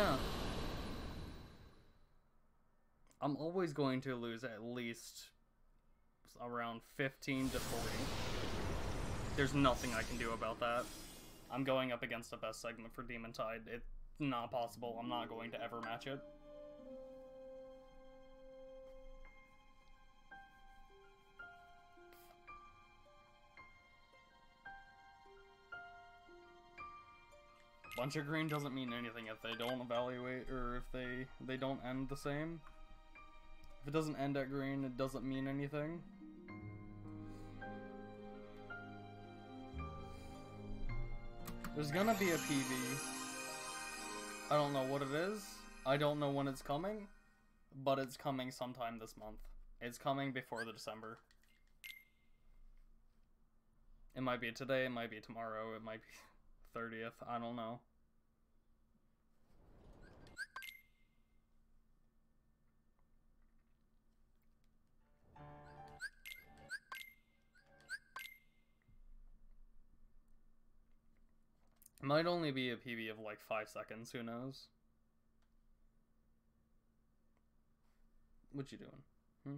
yeah. I'm always going to lose at least around 15 to 40. There's nothing I can do about that. I'm going up against the best segment for Demon Tide. It's not possible. I'm not going to ever match it. Of green doesn't mean anything if they don't evaluate or if they they don't end the same. If it doesn't end at green, it doesn't mean anything. There's gonna be a PB. I don't know what it is. I don't know when it's coming, but it's coming sometime this month. It's coming before the December. It might be today, it might be tomorrow, it might be 30th, I don't know. Might only be a PB of like 5 seconds, who knows? What you doing? Hmm?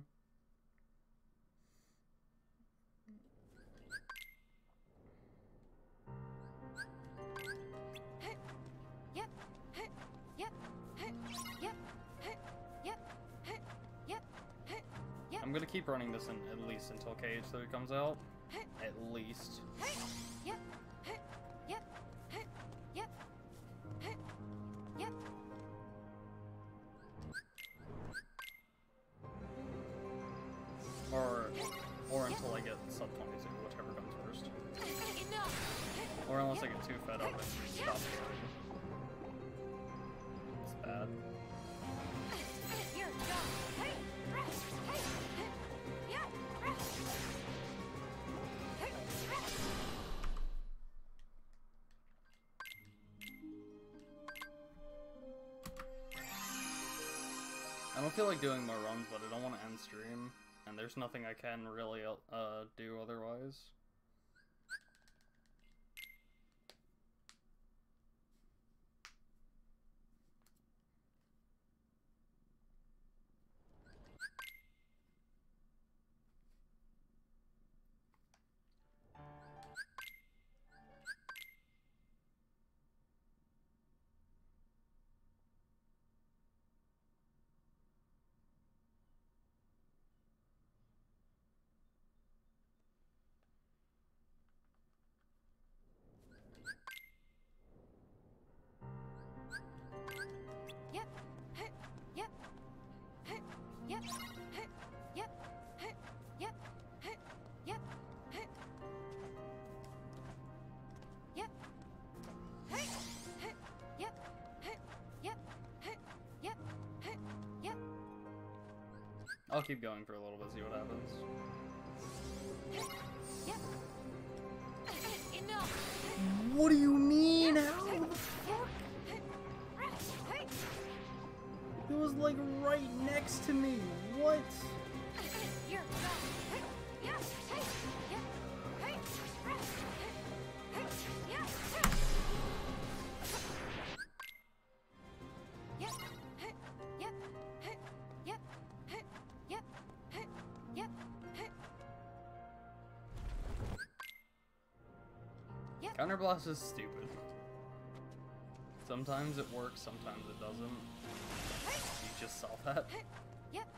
I'm gonna keep running this in at least until KH3 comes out. At least. Don't feel like doing more runs, but I don't want to end stream. And there's nothing I can really uh, do otherwise. I'll keep going for a little bit, see what happens. What do you mean? How the fuck? It was like right next to me. What? Counterblast is stupid. Sometimes it works, sometimes it doesn't. You just saw that. Yep.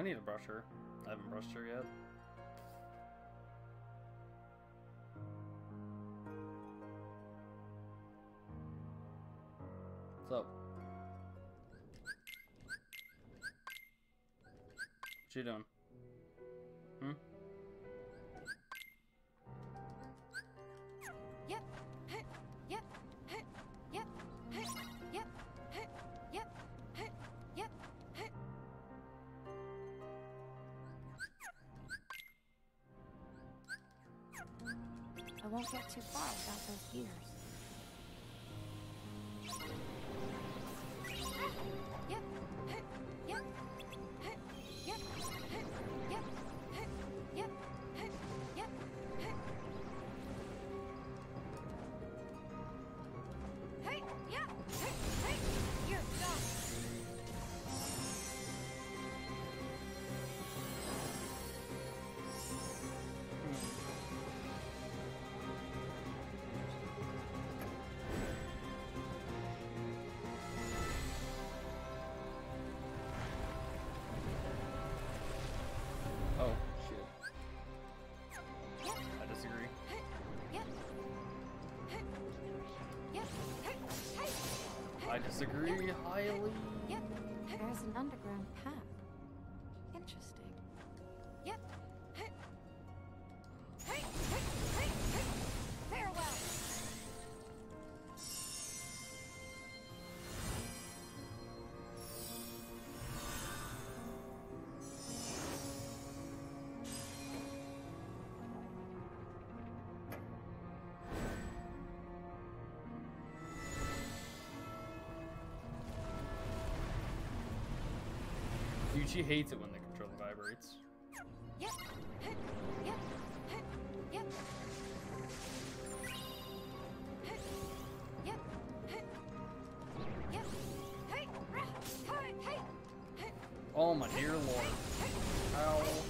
I need to brush her. I haven't brushed her yet. Disagree highly. Yep. There's an underground Dude, she hates it when the controller vibrates. Yep. Yep. Yep. Oh my dear lord. Ow.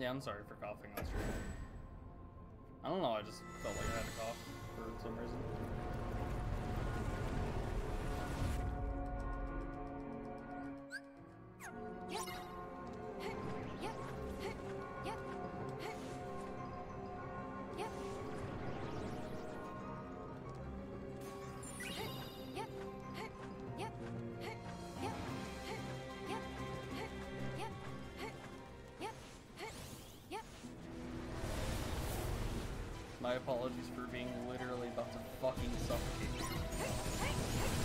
Yeah, I'm sorry for coughing on stream. I don't know, I just felt like I had to cough for some reason. My apologies for being literally about to fucking suffocate.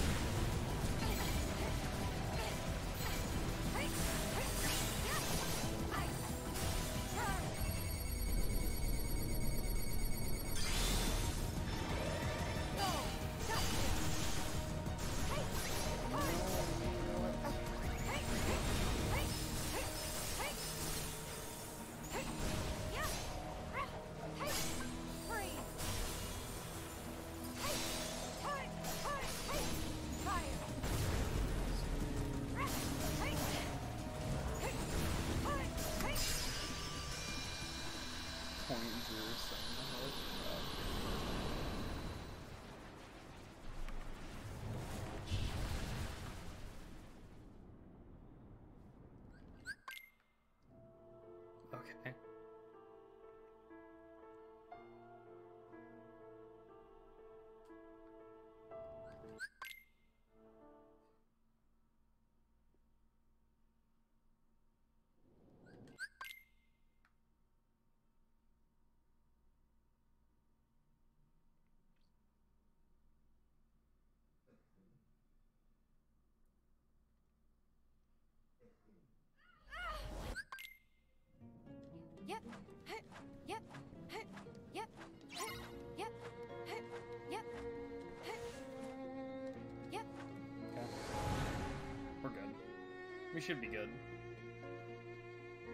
We should be good.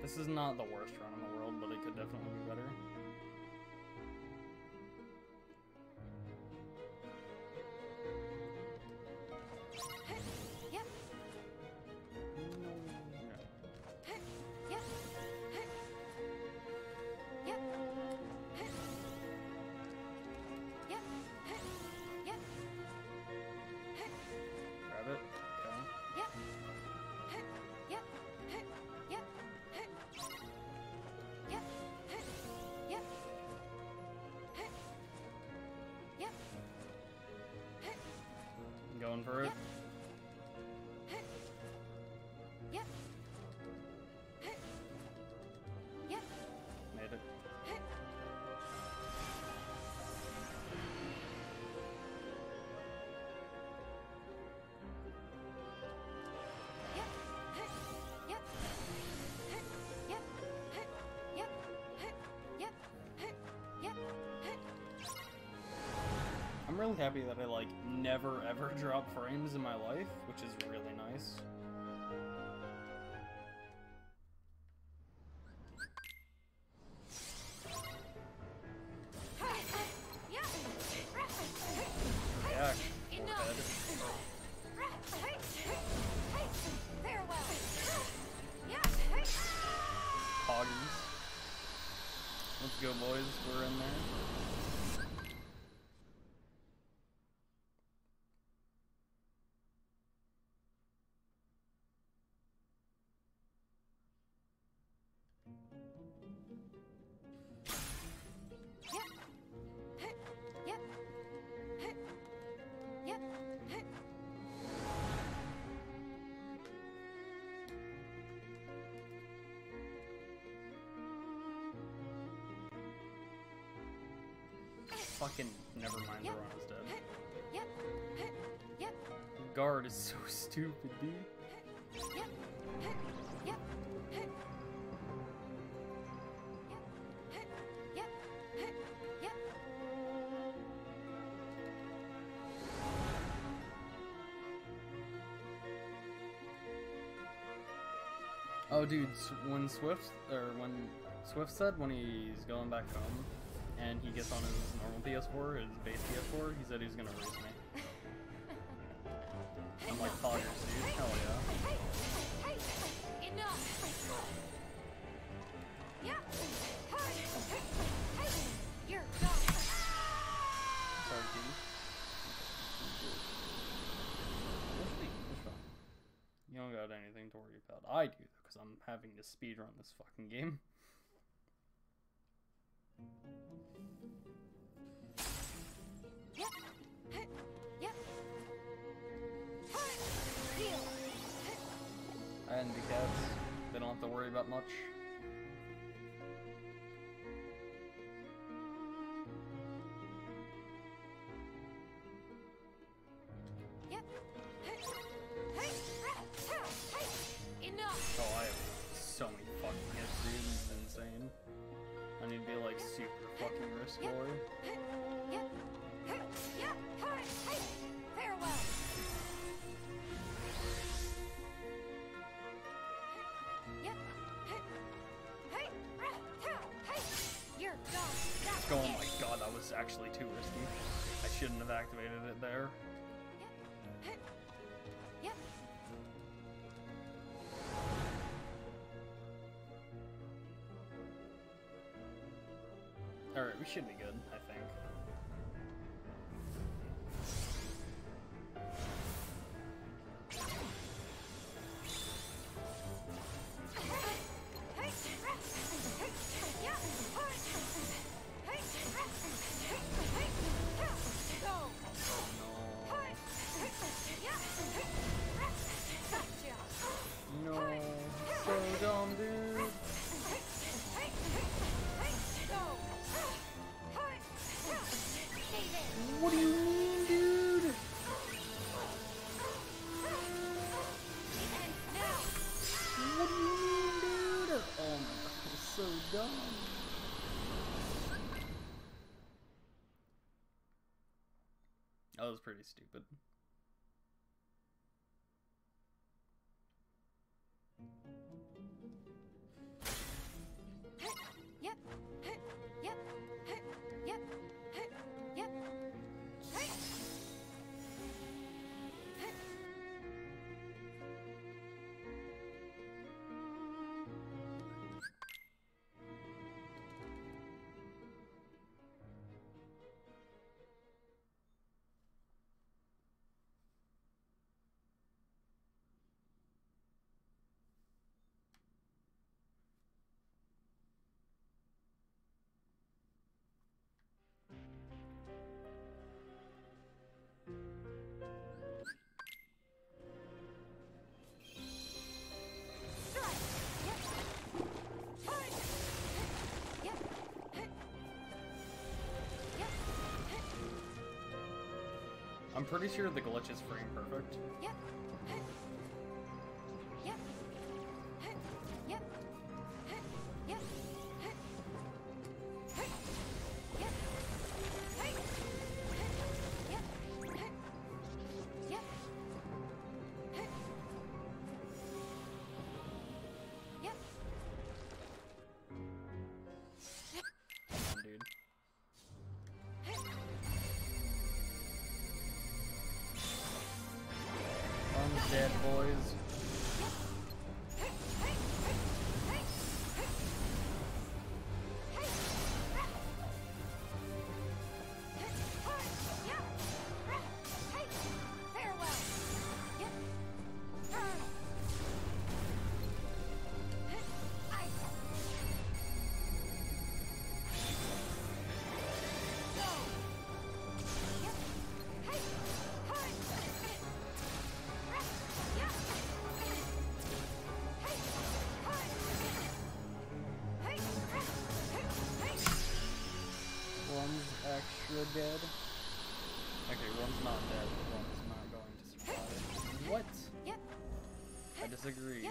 This is not the worst run in the world, but it could definitely be better. Going for it. Really happy that I like never ever drop frames in my life, which is really Fucking never mind. Yep. Veron is dead. Yep. Yep. Guard is so stupid, dude. Yep. Yep. Yep. Yep. Oh, dude, when Swift or when Swift said when he's going back home and he gets on his normal PS4, his base PS4, he said he's gonna race me. I'm like, poggers, dude. Hell yeah. You don't got anything to worry about. I do, because I'm having to speedrun this fucking game. Worry about much. Alright, we should be good, stupid. Pretty sure the glitch is frame perfect. Yep. bad boys. Extra dead. Okay, one's not dead. One's not going to survive. What? Yep. I disagree.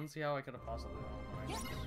Unsee how I could have possibly known.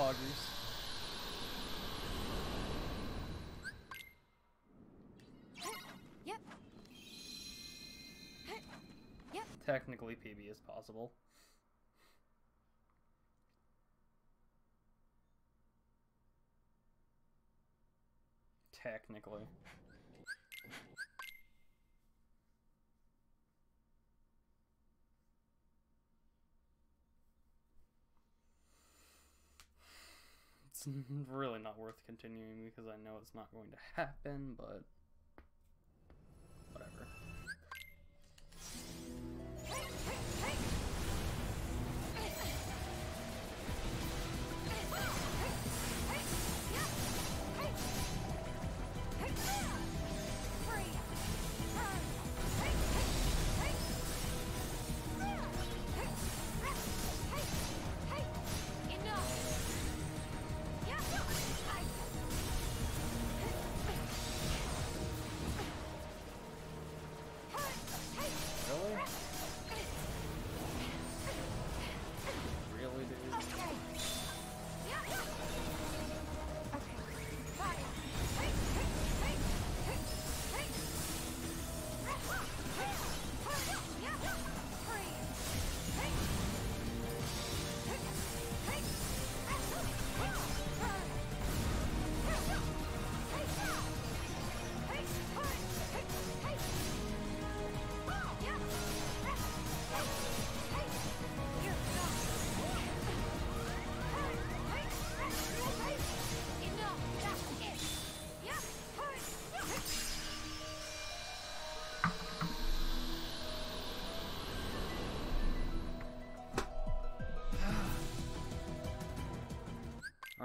Poggers. Yep. Yep. Technically, PB is possible. Technically. It's really not worth continuing because I know it's not going to happen, but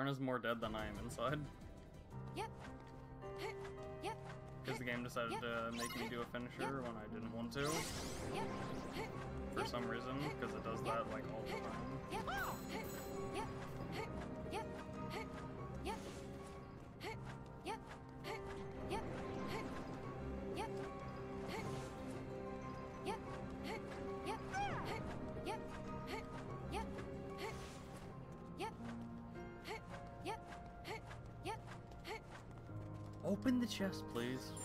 Karna's more dead than I am inside. Yep. Yep. Because the game decided to make me do a finisher when I didn't want to, Yep. for some reason, because it does that like all the time. Open the chest, please.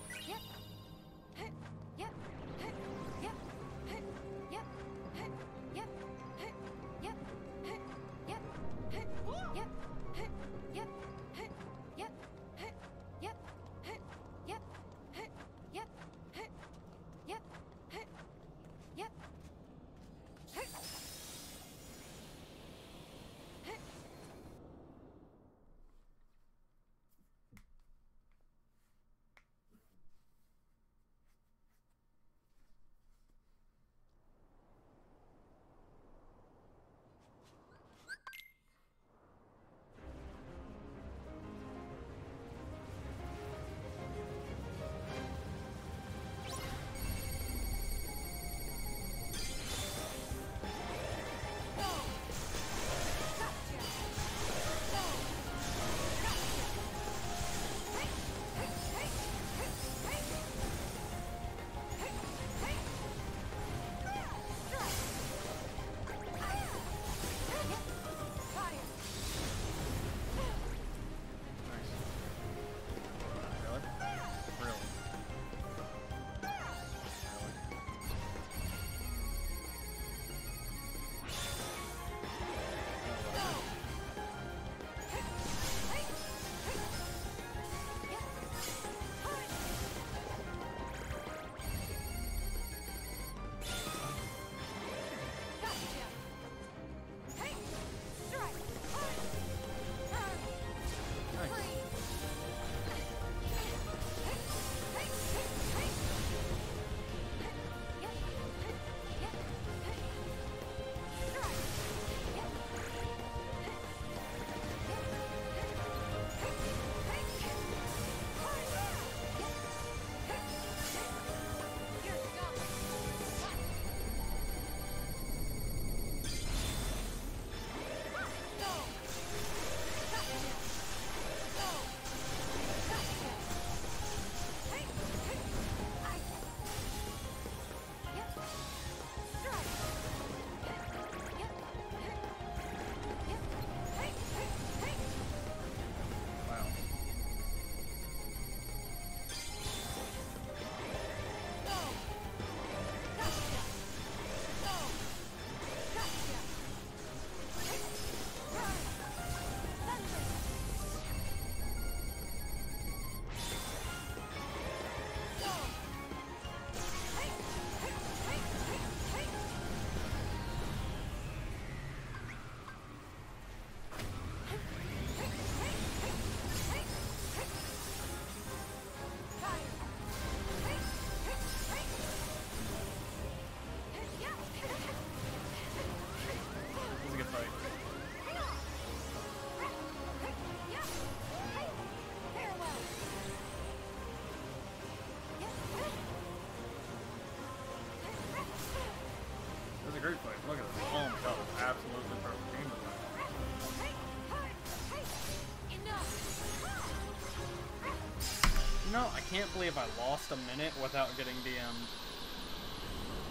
Know, I can't believe I lost a minute without getting DM'd.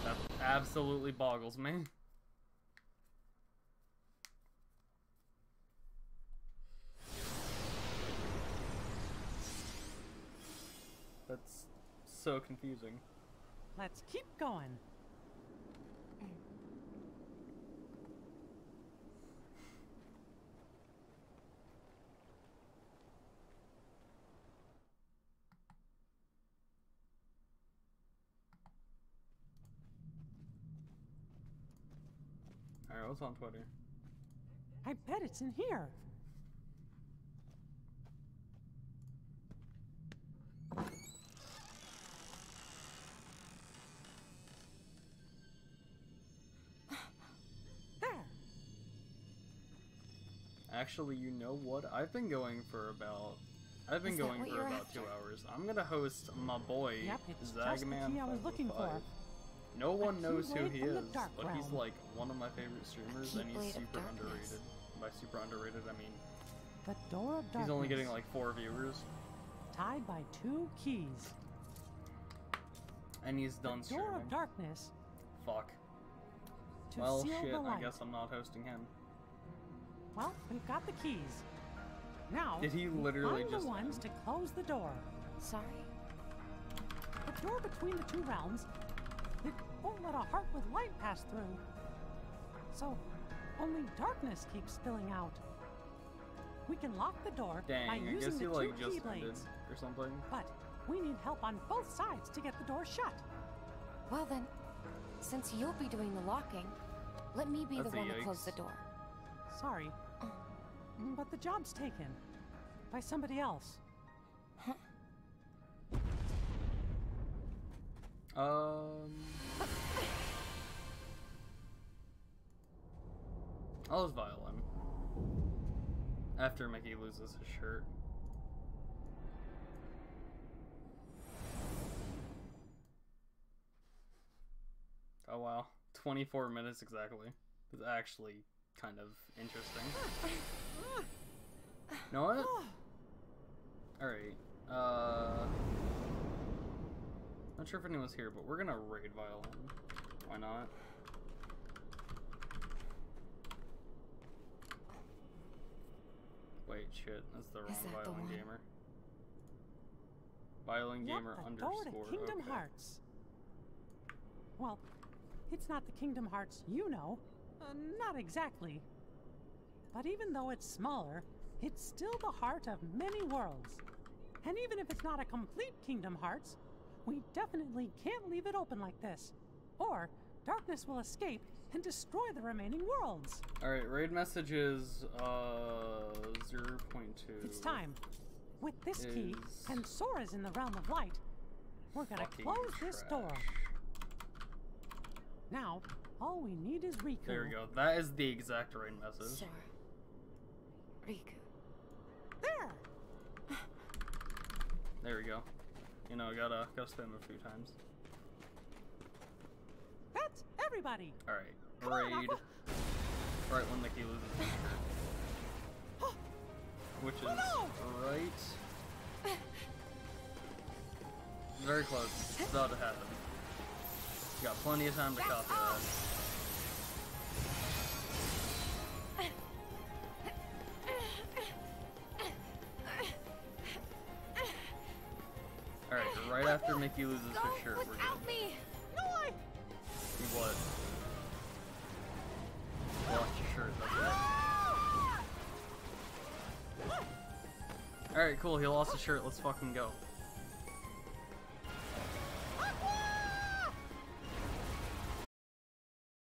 That absolutely boggles me. That's so confusing. Let's keep going. Alright, what's on Twitter? I bet it's in here. There. Actually, you know what? I've been going for about. I've been going for about after? two hours. I'm gonna host my boy Yep, it's just the Zagman. key I was looking for. 505. No one knows who he is, Dark but he's like one of my favorite streamers, and he's super underrated. By super underrated, I mean The door of darkness. he's only getting like four viewers, tied by two keys. and he's done the door streaming. of darkness Fuck. to Well, shit. I guess I'm not hosting him. Well, we've got the keys. Now, Did he we literally find just the ones end? to close the door. Sorry? The door between the two realms, it won't let a heart with light pass through. So, only darkness keeps spilling out. We can lock the door by Dang, I using guess he the like two just ended keyblades. or something. But we need help on both sides to get the door shut. Well then, since you'll be doing the locking, let me be That's the a one to close the door. Sorry, but the job's taken by somebody else. Um. I'll just violin. After Mickey loses his shirt. Oh wow. 24 minutes exactly. It's actually kind of interesting. know what? Alright. Uh. Not sure if anyone's here, but we're gonna raid violin. Why not? Wait, shit, that's the wrong that violin one? gamer. Violin gamer the underscore. Kingdom okay. Hearts. Well, it's not the Kingdom Hearts you know. Uh, not exactly. But even though it's smaller, it's still the heart of many worlds. And even if it's not a complete Kingdom Hearts, we definitely can't leave it open like this. Or darkness will escape and destroy the remaining worlds. Alright, raid message is uh 0.2. It's time. With this key, Is and Sora's in the realm of light, we're gonna Fucking close this door. Now, all we need is Riku. There we go. That is the exact raid message. Sora. Riku. There! There we go. You know, gotta gotta spam a few times. That's everybody! Alright. Come on, Raid. Right when Mickey loses. Which is Oh, right. Very close. It's about to happen. You got plenty of time to copy that. Right after Mickey loses Go his shirt, we're good. me! No, I. You what? Lost your shirt, that's it. Alright, cool, he lost his shirt, let's fucking go.